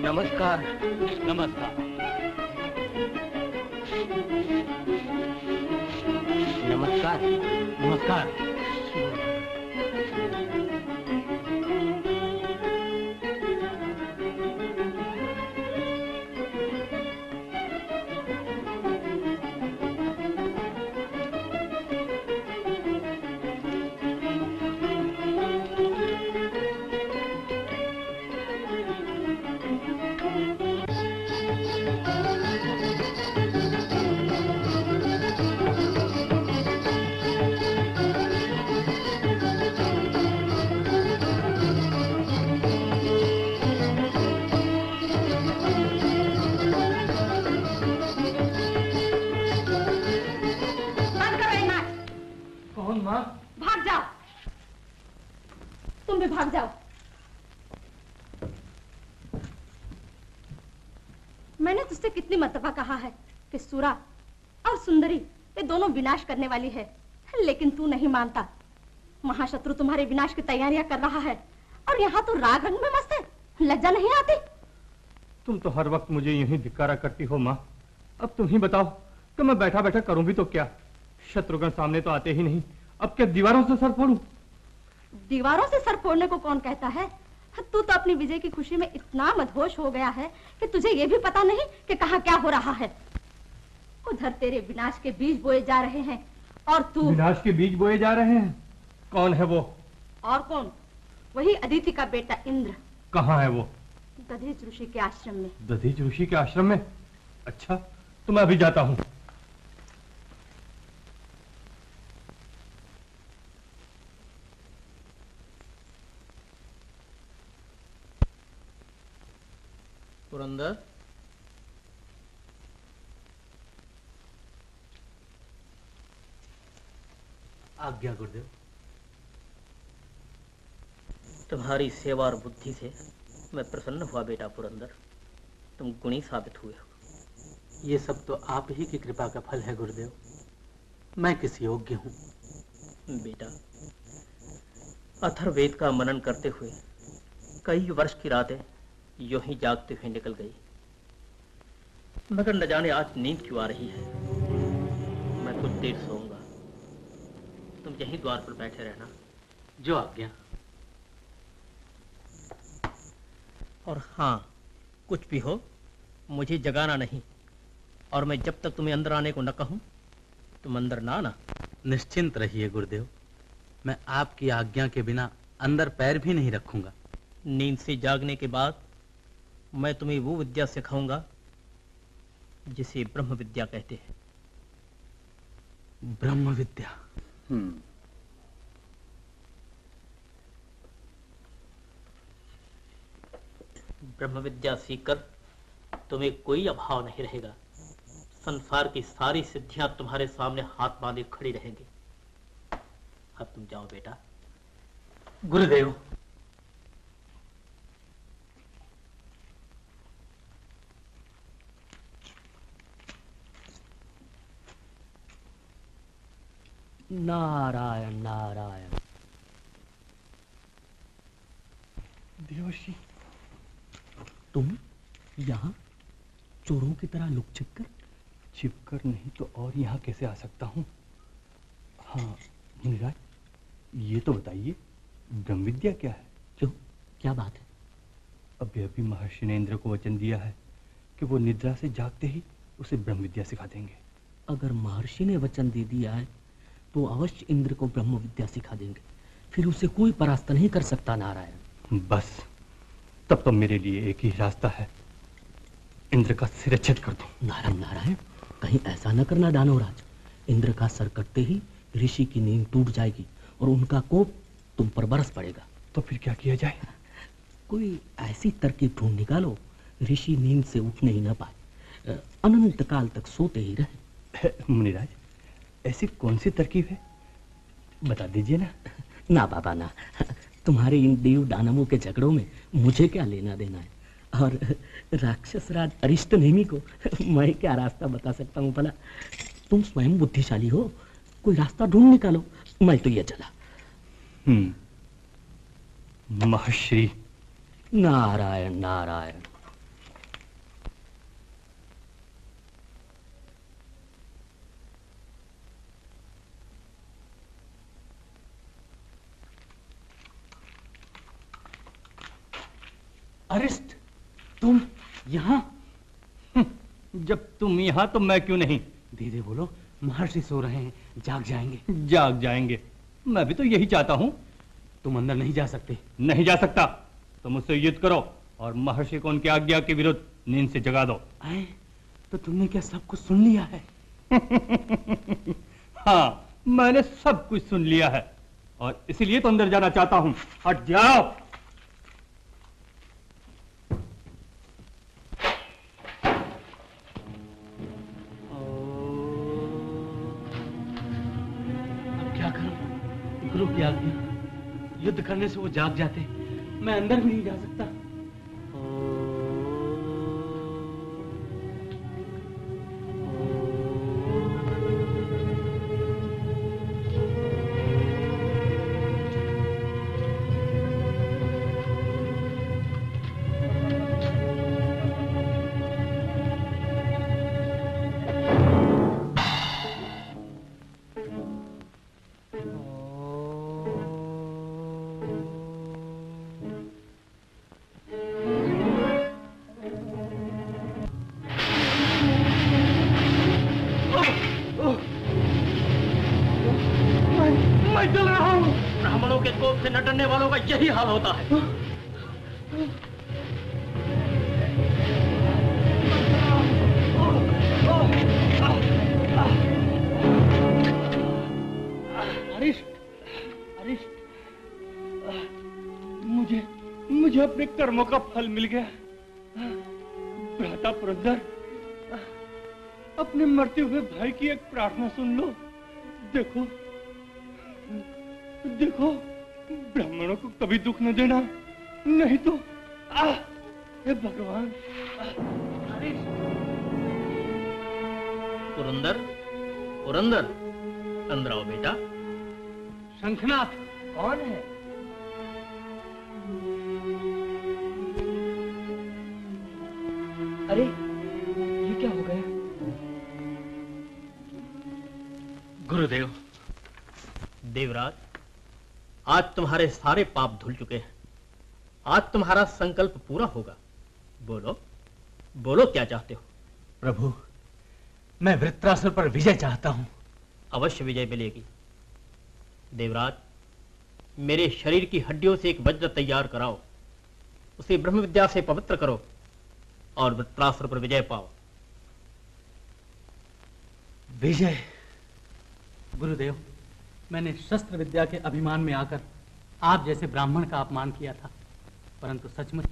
[SPEAKER 6] नमस्कार।
[SPEAKER 26] नमस्कार।
[SPEAKER 6] नमस्कार।
[SPEAKER 5] नमस्कार।
[SPEAKER 14] भाग जाओ मैंने तुझसे कितनी मरतबा कहा है कि सुरा और सुंदरी ये दोनों विनाश करने वाली है। लेकिन तू नहीं मानता। महाशत्रु तुम्हारे विनाश की तैयारियाँ कर रहा है और यहाँ तो राग रंग में मस्त है। लज्जा नहीं आती?
[SPEAKER 4] तुम तो हर वक्त मुझे यूँ ही धिक्कारा करती हो, माँ। अब तुम ही बताओ कि मैं बैठा बैठा करूँ भी तो क्या? शत्रुघ्न सामने तो आते ही नहीं। अब क्या दीवारों से सर फोड़ूं?
[SPEAKER 14] दीवारों से सर फोड़ने को कौन कहता है? तू तो अपनी विजय की खुशी में इतना मदहोश हो गया है कि तुझे ये भी पता नहीं कि कहाँ क्या हो रहा है। उधर तेरे विनाश के बीज बोए जा रहे हैं और तू
[SPEAKER 4] विनाश के बीज बोए जा रहे हैं? कौन है वो?
[SPEAKER 14] और कौन? वही अदिति का बेटा इंद्र।
[SPEAKER 4] कहाँ है वो?
[SPEAKER 14] दधीच ऋषि के आश्रम में।
[SPEAKER 4] दधीच ऋषि के आश्रम में? अच्छा तो मैं अभी जाता हूँ।
[SPEAKER 26] पुरंदर
[SPEAKER 5] आज्ञा गुरुदेव।
[SPEAKER 6] तुम्हारी सेवा और बुद्धि से मैं प्रसन्न हुआ बेटा पुरंदर। तुम गुणी साबित हुए हो।
[SPEAKER 5] ये सब तो आप ही की कृपा का फल है गुरुदेव। मैं किस योग्य हूँ।
[SPEAKER 6] बेटा अथर्वेद का मनन करते हुए कई वर्ष की रातें यूँ ही जागते हुए निकल गई। मगर न जाने आज नींद क्यों आ रही है। मैं कुछ देर सोऊँगा। तुम यहीं द्वार पर बैठे रहना।
[SPEAKER 5] जो आज्ञा
[SPEAKER 6] और हाँ कुछ भी हो मुझे जगाना नहीं। और मैं जब तक तुम्हें अंदर आने को न कहूँ तुम अंदर ना आना।
[SPEAKER 5] निश्चिंत रहिए गुरुदेव। मैं आपकी आज्ञा के बिना अंदर पैर भी नहीं रखूँगा।
[SPEAKER 26] नींद से जागने के बाद मैं तुम्हें वो विद्या सिखाऊँगा जिसे ब्रह्म विद्या कहते हैं।
[SPEAKER 5] ब्रह्म विद्या?
[SPEAKER 26] ब्रह्म विद्या सीखकर तुम्हें कोई अभाव नहीं रहेगा। संसार की सारी सिद्धियाँ तुम्हारे सामने हाथ बांधे खड़ी रहेंगी। अब तुम जाओ बेटा।
[SPEAKER 5] गुरुदेव
[SPEAKER 12] नारायण नारायण।
[SPEAKER 4] देवर्षि
[SPEAKER 12] तुम यहाँ चोरों की तरह लुक छिप कर?
[SPEAKER 4] छिपकर नहीं तो और यहाँ कैसे आ सकता हूँ? हाँ मुनिराज ये तो बताइए ब्रह्म विद्या क्या है?
[SPEAKER 12] क्यों? क्या बात है?
[SPEAKER 4] अभी अभी महर्षि ने इंद्र को वचन दिया है कि वो निद्रा से जागते ही उसे ब्रह्म विद्या सिखा देंगे।
[SPEAKER 12] अगर महर्षि ने वचन दे दिया है तो अवश्य इंद्र को ब्रह्म विद्या सिखा देंगे। फिर उसे कोई परास्त नहीं कर सकता नारायण।
[SPEAKER 4] बस तब तो मेरे लिए एक ही रास्ता है। इंद्र का सिरच्छेद कर दो।
[SPEAKER 12] नारायण नारायण कहीं ऐसा न करना दानवराज। इंद्र का सर कटते ही ऋषि की नींद टूट जाएगी और उनका कोप तुम पर बरस पड़ेगा।
[SPEAKER 4] तो फिर क्या किया जाए?
[SPEAKER 12] कोई ऐसी तरकीब ढूंढ निकालो ऋषि नींद से उठने ही न पाए। अनंत काल तक सोते ही रहे।
[SPEAKER 4] मुनिराज ऐसी कौन सी तरकीब है? बता दीजिए ना।
[SPEAKER 12] ना बाबा ना। तुम्हारे इन देव दानवों के झगड़ों में मुझे क्या लेना देना है? और राक्षस राज अरिष्ट नेमी को मैं क्या रास्ता बता सकता हूँ भला? तुम स्वयं बुद्धिशाली हो कोई रास्ता ढूंढ निकालो मैं तो ये चला।
[SPEAKER 4] हम्म। महर्षि।
[SPEAKER 12] नारायण नारायण।
[SPEAKER 4] अरिष्ट तुम यहाँ? जब तुम यहाँ तो मैं क्यों नहीं?
[SPEAKER 5] धीरे बोलो महर्षि सो रहे हैं जाग जाएँगे।
[SPEAKER 4] जाग जाएँगे। मैं भी तो यही चाहता हूँ।
[SPEAKER 5] तुम अंदर नहीं जा सकते।
[SPEAKER 4] नहीं जा सकता। तो मुझसे युद्ध करो और महर्षि को उनकी आज्ञा के विरुद्ध नींद से जगा दो।
[SPEAKER 5] आए तो तुमने क्या सब कुछ सुन लिया है? *laughs*
[SPEAKER 4] हाँ मैंने सब कुछ सुन लिया है और इसीलिए तो अंदर जाना चाहता हूँ। हट जाओ!
[SPEAKER 5] युद्ध करने से वो जाग जाते। मैं अंदर भी नहीं जा सकता।
[SPEAKER 12] यही हाल होता है।
[SPEAKER 4] मुझे मुझे अपने कर्मों का फल मिल गया। भ्राता पुरंदर, अपने मरते हुए भाई की एक प्रार्थना सुन लो। देखो देखो। ब्राह्मणों को कभी दुख न देना। नहीं तो आ, हे भगवान।
[SPEAKER 26] पुरंदर पुरंदर। अंदर आओ बेटा।
[SPEAKER 5] शंखनाथ
[SPEAKER 26] कौन है?
[SPEAKER 11] अरे ये क्या हो गया?
[SPEAKER 26] गुरुदेव देवराज आज तुम्हारे सारे पाप धुल चुके हैं। आज तुम्हारा संकल्प पूरा होगा। बोलो बोलो क्या चाहते हो?
[SPEAKER 5] प्रभु मैं वृत्रासुर पर विजय चाहता हूँ।
[SPEAKER 26] अवश्य विजय मिलेगी। देवराज मेरे शरीर की हड्डियों से एक वज्र तैयार कराओ। उसे ब्रह्म विद्या से पवित्र करो और वृत्रासुर पर विजय पाओ।
[SPEAKER 5] विजय गुरुदेव। मैंने शस्त्र विद्या के अभिमान में आकर आप जैसे ब्राह्मण का अपमान किया था। परंतु सचमुच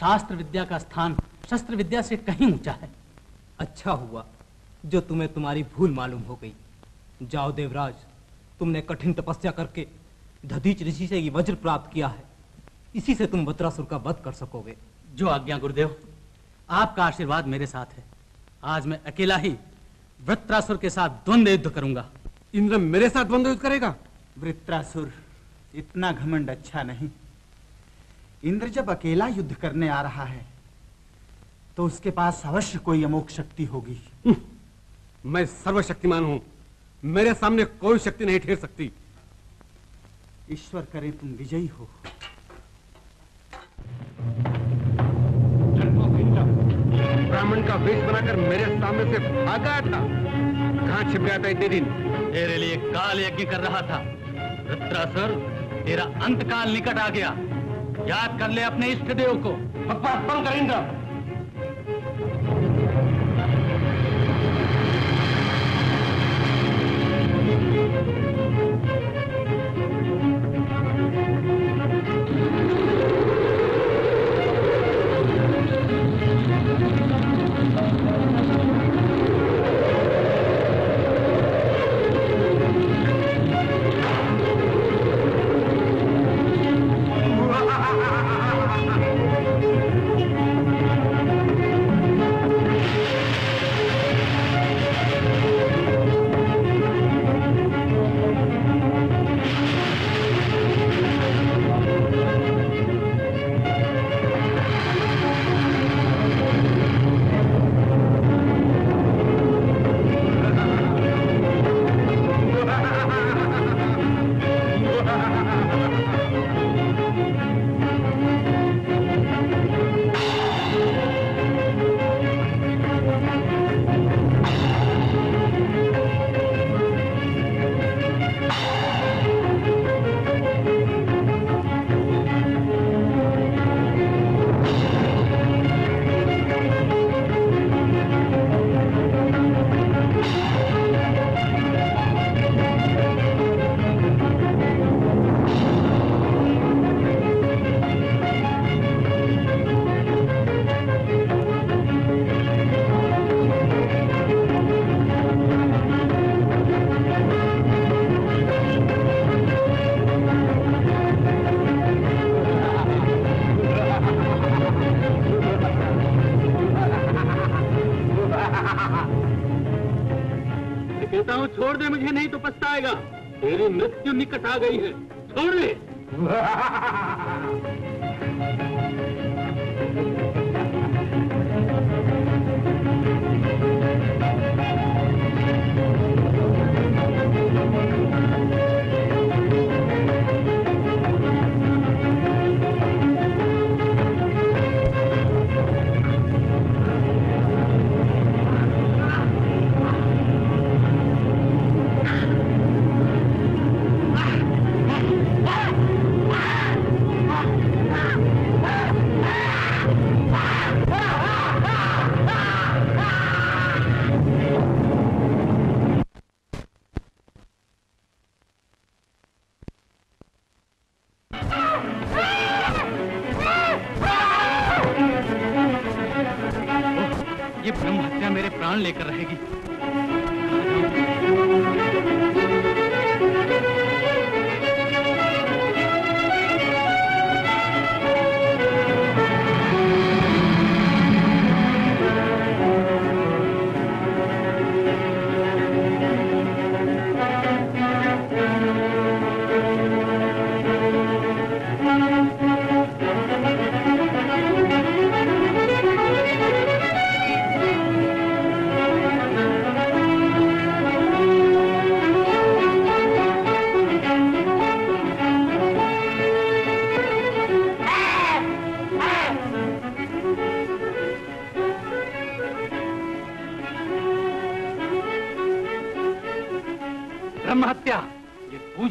[SPEAKER 5] शास्त्र विद्या का स्थान शस्त्र विद्या से कहीं ऊँचा है।
[SPEAKER 8] अच्छा हुआ जो तुम्हें तुम्हारी भूल मालूम हो गई। जाओ देवराज तुमने कठिन तपस्या करके दधीच ऋषि से ये वज्र प्राप्त किया है। इसी से तुम वज्रासुर का वध कर सकोगे।
[SPEAKER 5] जो आज्ञा गुरुदेव आपका आशीर्वाद मेरे साथ है। आज मैं अकेला ही वृत्रासुर के साथ द्वंद्व युद्ध करूँगा।
[SPEAKER 22] इंद्र मेरे साथ द्वंद्व युद्ध करेगा।
[SPEAKER 13] वृत्रासुर इतना घमंड अच्छा नहीं। इंद्र जब अकेला युद्ध करने आ रहा है तो उसके पास अवश्य कोई अमोक शक्ति होगी।
[SPEAKER 22] मैं सर्वशक्तिमान हूँ। मेरे सामने कोई शक्ति नहीं ठेर सकती।
[SPEAKER 13] ईश्वर करे तुम विजयी हो।
[SPEAKER 22] ब्राह्मण का वेश बनाकर मेरे सामने से भागा था। कहाँ छिप गया था इतने दिन?
[SPEAKER 5] तेरे लिए काल यज्ञ कर रहा था। सर, तेरा अंत काल निकट आ गया। याद कर ले अपने इष्ट देव को।
[SPEAKER 22] बकवास बंद कर इंद्र।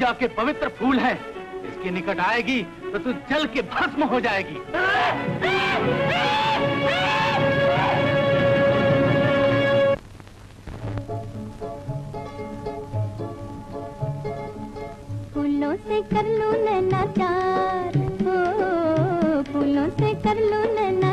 [SPEAKER 5] पूजा के पवित्र फूल है। इसके निकट आएगी तो तू जल के भस्म हो जाएगी।
[SPEAKER 15] फूलों से कर लूँ नैना चार। फूलों से कर लूँ नैना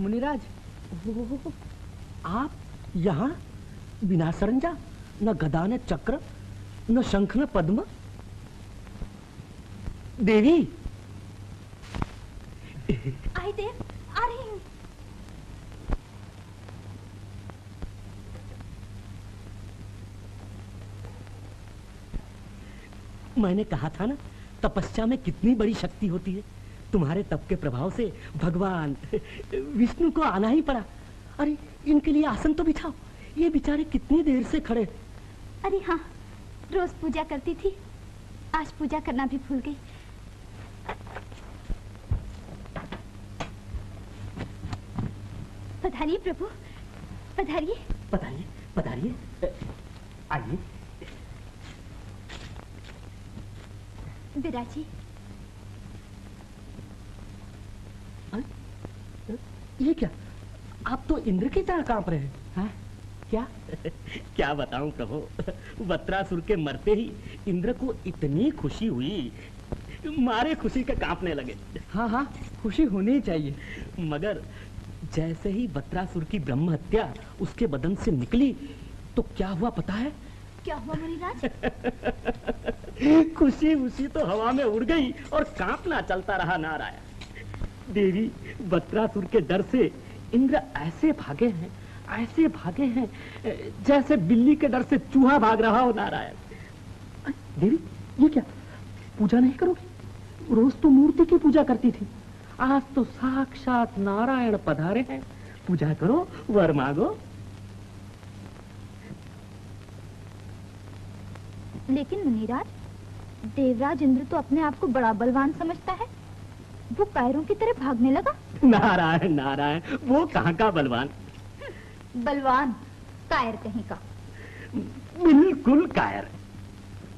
[SPEAKER 9] मुनिराज
[SPEAKER 12] ओह, आप यहाँ बिना सरंजा न गदा न चक्र न शंख न पद्म? देवी!
[SPEAKER 18] आई देव आ रही हूँ।
[SPEAKER 12] मैंने कहा था ना तपस्या में कितनी बड़ी शक्ति होती है। तुम्हारे तप के प्रभाव से भगवान विष्णु को आना ही पड़ा। अरे इनके लिए आसन तो बिछाओ ये बेचारे कितनी देर से खड़े।
[SPEAKER 18] अरे हाँ रोज पूजा करती थी। आज पूजा करना भी भूल गई। पधारिए प्रभु पधारिए।
[SPEAKER 12] पधारिए पधारिए। आइए।
[SPEAKER 18] विराजी
[SPEAKER 12] ये क्या? आप तो इंद्र की तरह काँप रहे हैं हाँ? क्या? *laughs* क्या बताऊँ प्रभु? वत्रासुर के मरते ही इंद्र को इतनी खुशी हुई मारे खुशी के कांपने लगे।
[SPEAKER 9] हाँ हाँ खुशी होनी चाहिए।
[SPEAKER 12] मगर जैसे ही बत्रासुर की ब्रह्म हत्या उसके बदन से निकली तो क्या हुआ पता है?
[SPEAKER 18] क्या हुआ मुनिराज *laughs*
[SPEAKER 12] खुशी उसी तो हवा में उड़ गई और कांपना चलता रहा नारायण। देवी बत्रासुर के डर से इंद्र ऐसे भागे हैं, ऐसे भागे हैं जैसे बिल्ली के डर से चूहा भाग रहा हो नारायण। देवी, ये क्या? पूजा नहीं करोगी? रोज तो मूर्ति की पूजा करती थी। आज तो साक्षात नारायण पधारे हैं। पूजा करो, वर मांगो।
[SPEAKER 18] लेकिन मुनिराज, देवराज इंद्र तो अपने आप को बड़ा बलवान समझता है। वो कायरों की तरह भागने लगा?
[SPEAKER 12] नारायण नारायण वो कहाँ का बलवान?
[SPEAKER 18] बलवान कायर कहीं का।
[SPEAKER 12] बिल्कुल कायर।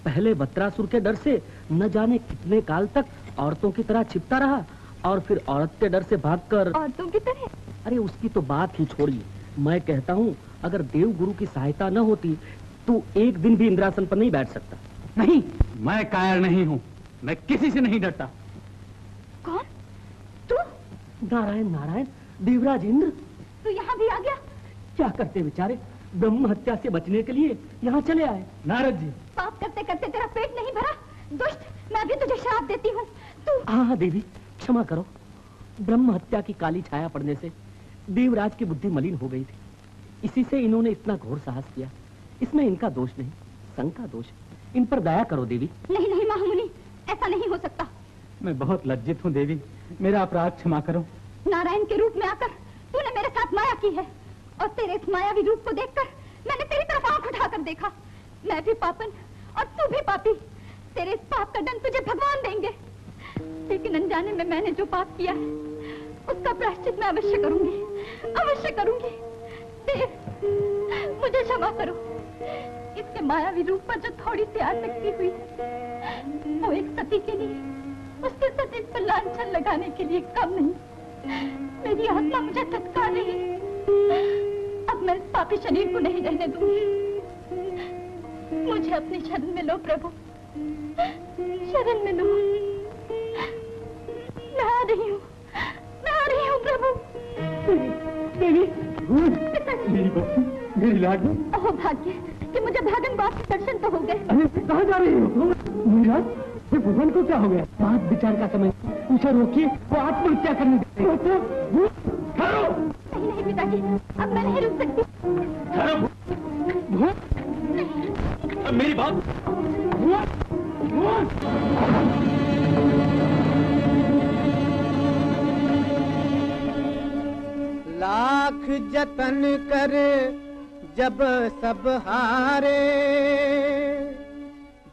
[SPEAKER 12] पहले बत्रासुर के डर से न जाने कितने काल तक औरतों की तरह छिपता रहा और फिर औरत के डर से भागकर
[SPEAKER 18] औरतों की तरह?
[SPEAKER 12] अरे उसकी तो बात ही छोड़िए। मैं कहता हूँ अगर देव गुरु की सहायता न होती तो एक दिन भी इंद्रासन पर नहीं बैठ सकता।
[SPEAKER 5] नहीं मैं कायर नहीं हूँ। मैं किसी से नहीं डरता।
[SPEAKER 18] कौन? तू?
[SPEAKER 12] नारायण नारायण देवराज इंद्र।
[SPEAKER 18] तू यहाँ भी आ गया?
[SPEAKER 12] क्या करते बेचारे? ब्रह्म हत्या से बचने के लिए यहाँ चले आए। नारद जी।
[SPEAKER 18] पाप करते करते तेरा पेट नहीं भरा। दुष्ट मैं भी तुझे श्राप देती हूँ। तू?
[SPEAKER 12] हाँ हाँ देवी क्षमा करो। ब्रह्म हत्या की काली छाया पड़ने से देवराज की बुद्धि मलिन हो गई थी। इसी से इन्होंने इतना घोर साहस किया। इसमें इनका दोष नहीं संघ का दोष। इन पर दया करो देवी।
[SPEAKER 18] नहीं नहीं महामुनि ऐसा नहीं हो सकता।
[SPEAKER 5] मैं बहुत लज्जित हूँ, देवी। मेरा अपराध क्षमा करो।
[SPEAKER 18] नारायण के रूप में आकर तूने मेरे साथ माया की है, और तेरे इस मायावी रूप को देखकर मैंने तेरी तरफ़ आँख उठाकर देखा। मैं भी पापन, और तू भी पापी। तेरे इस पाप का दंड तुझे भगवान देंगे। लेकिन अनजाने में मैंने जो पाप किया है, उसका प्रायश्चित मैं अवश्य करूँगी अवश्य करूँगी। देव, मुझे क्षमा करो। इसके मायावी रूप पर जो थोड़ी सी आसक्ति हुई, वो एक सती के लिए उसके सती पर लांछन लगाने के लिए कम नहीं। मेरी आत्मा मुझे थका रही अब मैं इस पापी शरीर को नहीं रहने दूँगी। मुझे अपनी शरण में लो प्रभु। शरण में लो। मैं आ रही हूँ। मैं आ रही हूँ प्रभु।
[SPEAKER 12] देवी मेरी बच्ची मेरी लाडली
[SPEAKER 18] ओह भाग्य कि मुझे भागन बाप के दर्शन तो हो गए।
[SPEAKER 12] अरे कहाँ जा रही हो? मीराज ये भगवान को क्या हो गया? बात विचार का समय। उसे रोकिए वो आत्महत्या करने ठहरो।
[SPEAKER 18] नहीं नहीं पिताजी अब मैं नहीं रुक सकती।
[SPEAKER 12] ठहरो। अब मेरी बात
[SPEAKER 1] लाख जतन कर जब सब हारे।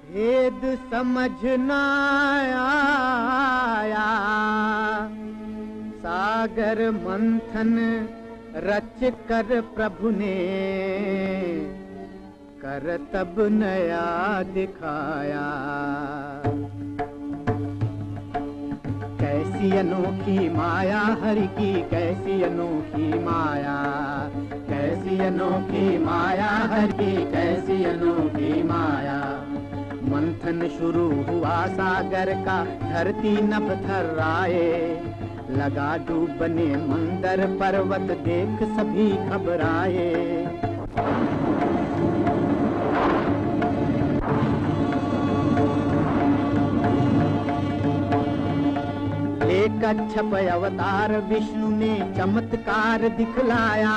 [SPEAKER 1] भेद समझ न आया। सागर मंथन रच कर प्रभु ने, कर तब नया दिखाया। कैसी अनोखी माया, हरि की कैसी अनोखी माया। कैसी अनोखी माया, हरि की कैसी अनोखी माया। मंथन शुरू हुआ सागर का, धरती नभ थर्राए लगा डूबने मंदर पर्वत, देख सभी घबराए। एक कच्छप अवतार विष्णु ने चमत्कार दिखलाया।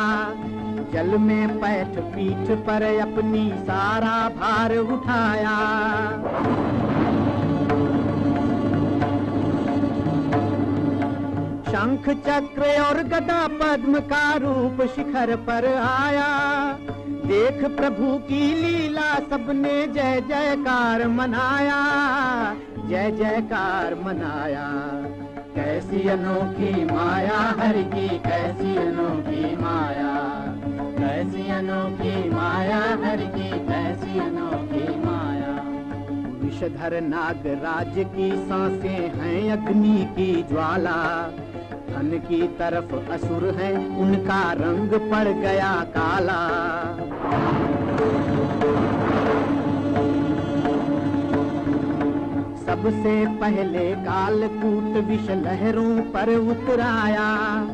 [SPEAKER 1] जल में पैठ पीठ पर अपनी सारा भार उठाया। शंख चक्र और गदा पद्म का रूप शिखर पर आया। देख प्रभु की लीला सबने जय जयकार मनाया। जय जयकार मनाया। कैसी अनोखी माया, हर की कैसी अनोखी माया। कैसी अनोखी माया, हरि की कैसी अनोखी माया। विषधर नाग नागराज की साँसें हैं, अग्नि की ज्वाला। धन की तरफ़ असुर है, उनका रंग पड़ गया काला। सबसे पहले कालकूट विष लहरों पर उतराया।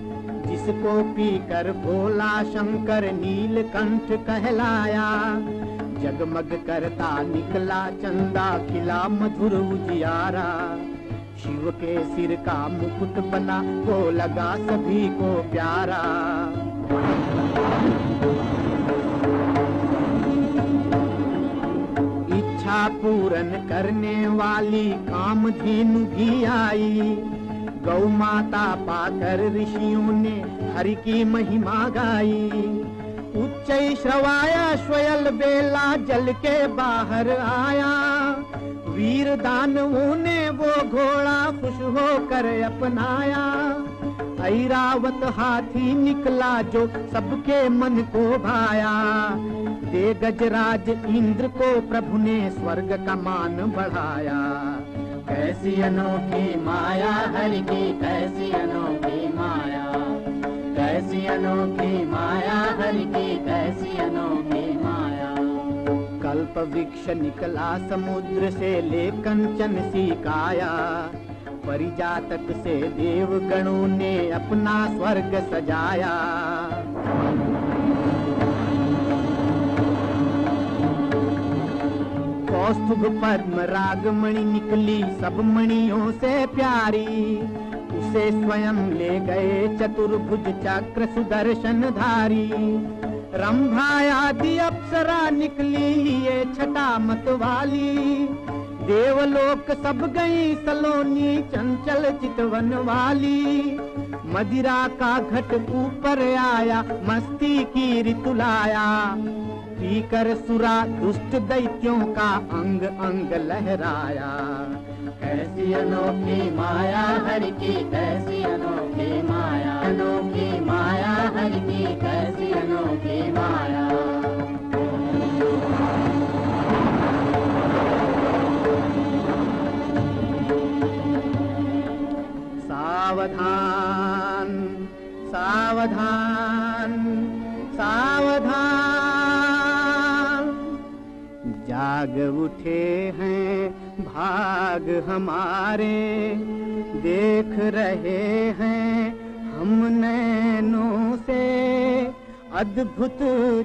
[SPEAKER 1] जिसको पीकर भोला शंकर नीलकंठ कहलाया। जगमग करता निकला चंदा खिला मधुर उजियारा। शिव के सिर का मुकुट बना वो लगा सभी को प्यारा। इच्छा पूरन करने वाली काम कामधेनु भी आई। गौ माता पाकर ऋषियों ने हरि की महिमा गाई। उच्च श्रवाया स्वयल बेला जल के बाहर आया। वीर दानवों ने वो घोड़ा खुश होकर अपनाया। ऐरावत हाथी निकला जो सबके मन को भाया। दे गजराज इंद्र को प्रभु ने स्वर्ग का मान बढ़ाया। कैसी अनोखी माया, हरि की कैसी अनोखी माया। कैसी अनोखी माया, हरि की कैसी अनोखी माया। कल्प वृक्ष निकला समुद्र से ले कंचन सी काया परिजातक से देव गणों ने अपना स्वर्ग सजाया। कौस्तुभ पद्म रागमणि निकली, सब मणियों से प्यारी। उसे स्वयं ले गए चतुर्भुज चक्र सुदर्शन धारी। रंभा आदि अप्सरा निकली, ये छटा मत वाली। देवलोक सब गई, सलोनी चंचल चितवन वाली। मदिरा का घट ऊपर आया, मस्ती की ऋतु लाया। पीकर सुरा दुष्ट दैत्यों का अंग अंग लहराया। कैसी अनोखी माया हरि की, कैसी अनोखी माया अनोखी माया हरि की, कैसी अनोखी माया। सावधान सावधान सावधान। जाग उठे हैं, भाग हमारे। देख रहे हैं हम नैनों से, अद्भुत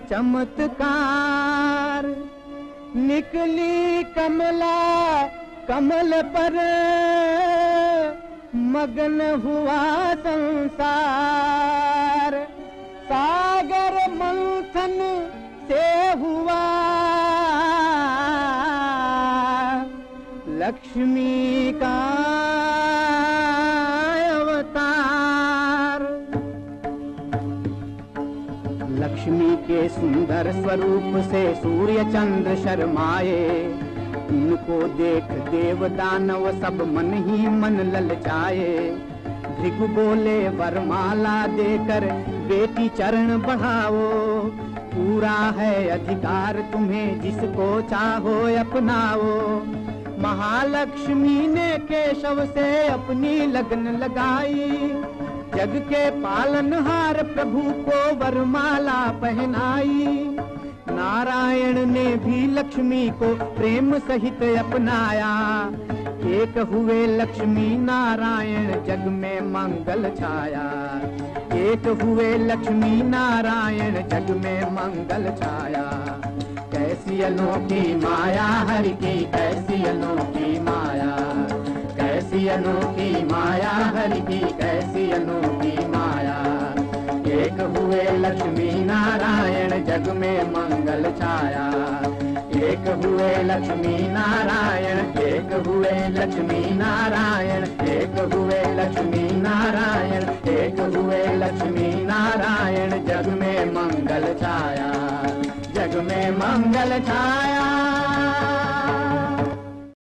[SPEAKER 1] चमत्कार। निकली कमला, कमल पर, मगन हुआ संसार। सागर मंथन से हुआ लक्ष्मी का अवतार। लक्ष्मी के सुंदर स्वरूप से सूर्य चंद्र शर्माए। उनको देख देव दानव सब मन ही मन ललचाए। भृगु बोले, वरमाला देकर बेटी चरण बढ़ाओ। पूरा है अधिकार तुम्हें जिसको चाहो अपनाओ। महालक्ष्मी ने केशव से अपनी लगन लगाई। जग के पालनहार प्रभु को वरमाला पहनाई। नारायण ने भी लक्ष्मी को प्रेम सहित अपनाया। एक हुए लक्ष्मी नारायण जग में मंगल छाया। एक हुए लक्ष्मी नारायण जग में मंगल छाया। कैसी अनोखी माया, हरि की कैसी अनोखी माया? कैसी अनोखी माया, हरि की कैसी अनोखी माया? एक हुए लक्ष्मी नारायण, जग में मंगल छाया। एक हुए लक्ष्मी नारायण, एक हुए लक्ष्मी नारायण, एक हुए लक्ष्मी नारायण, एक हुए लक्ष्मी नारायण, जग में मंगल छाया। जग में मंगल छाया।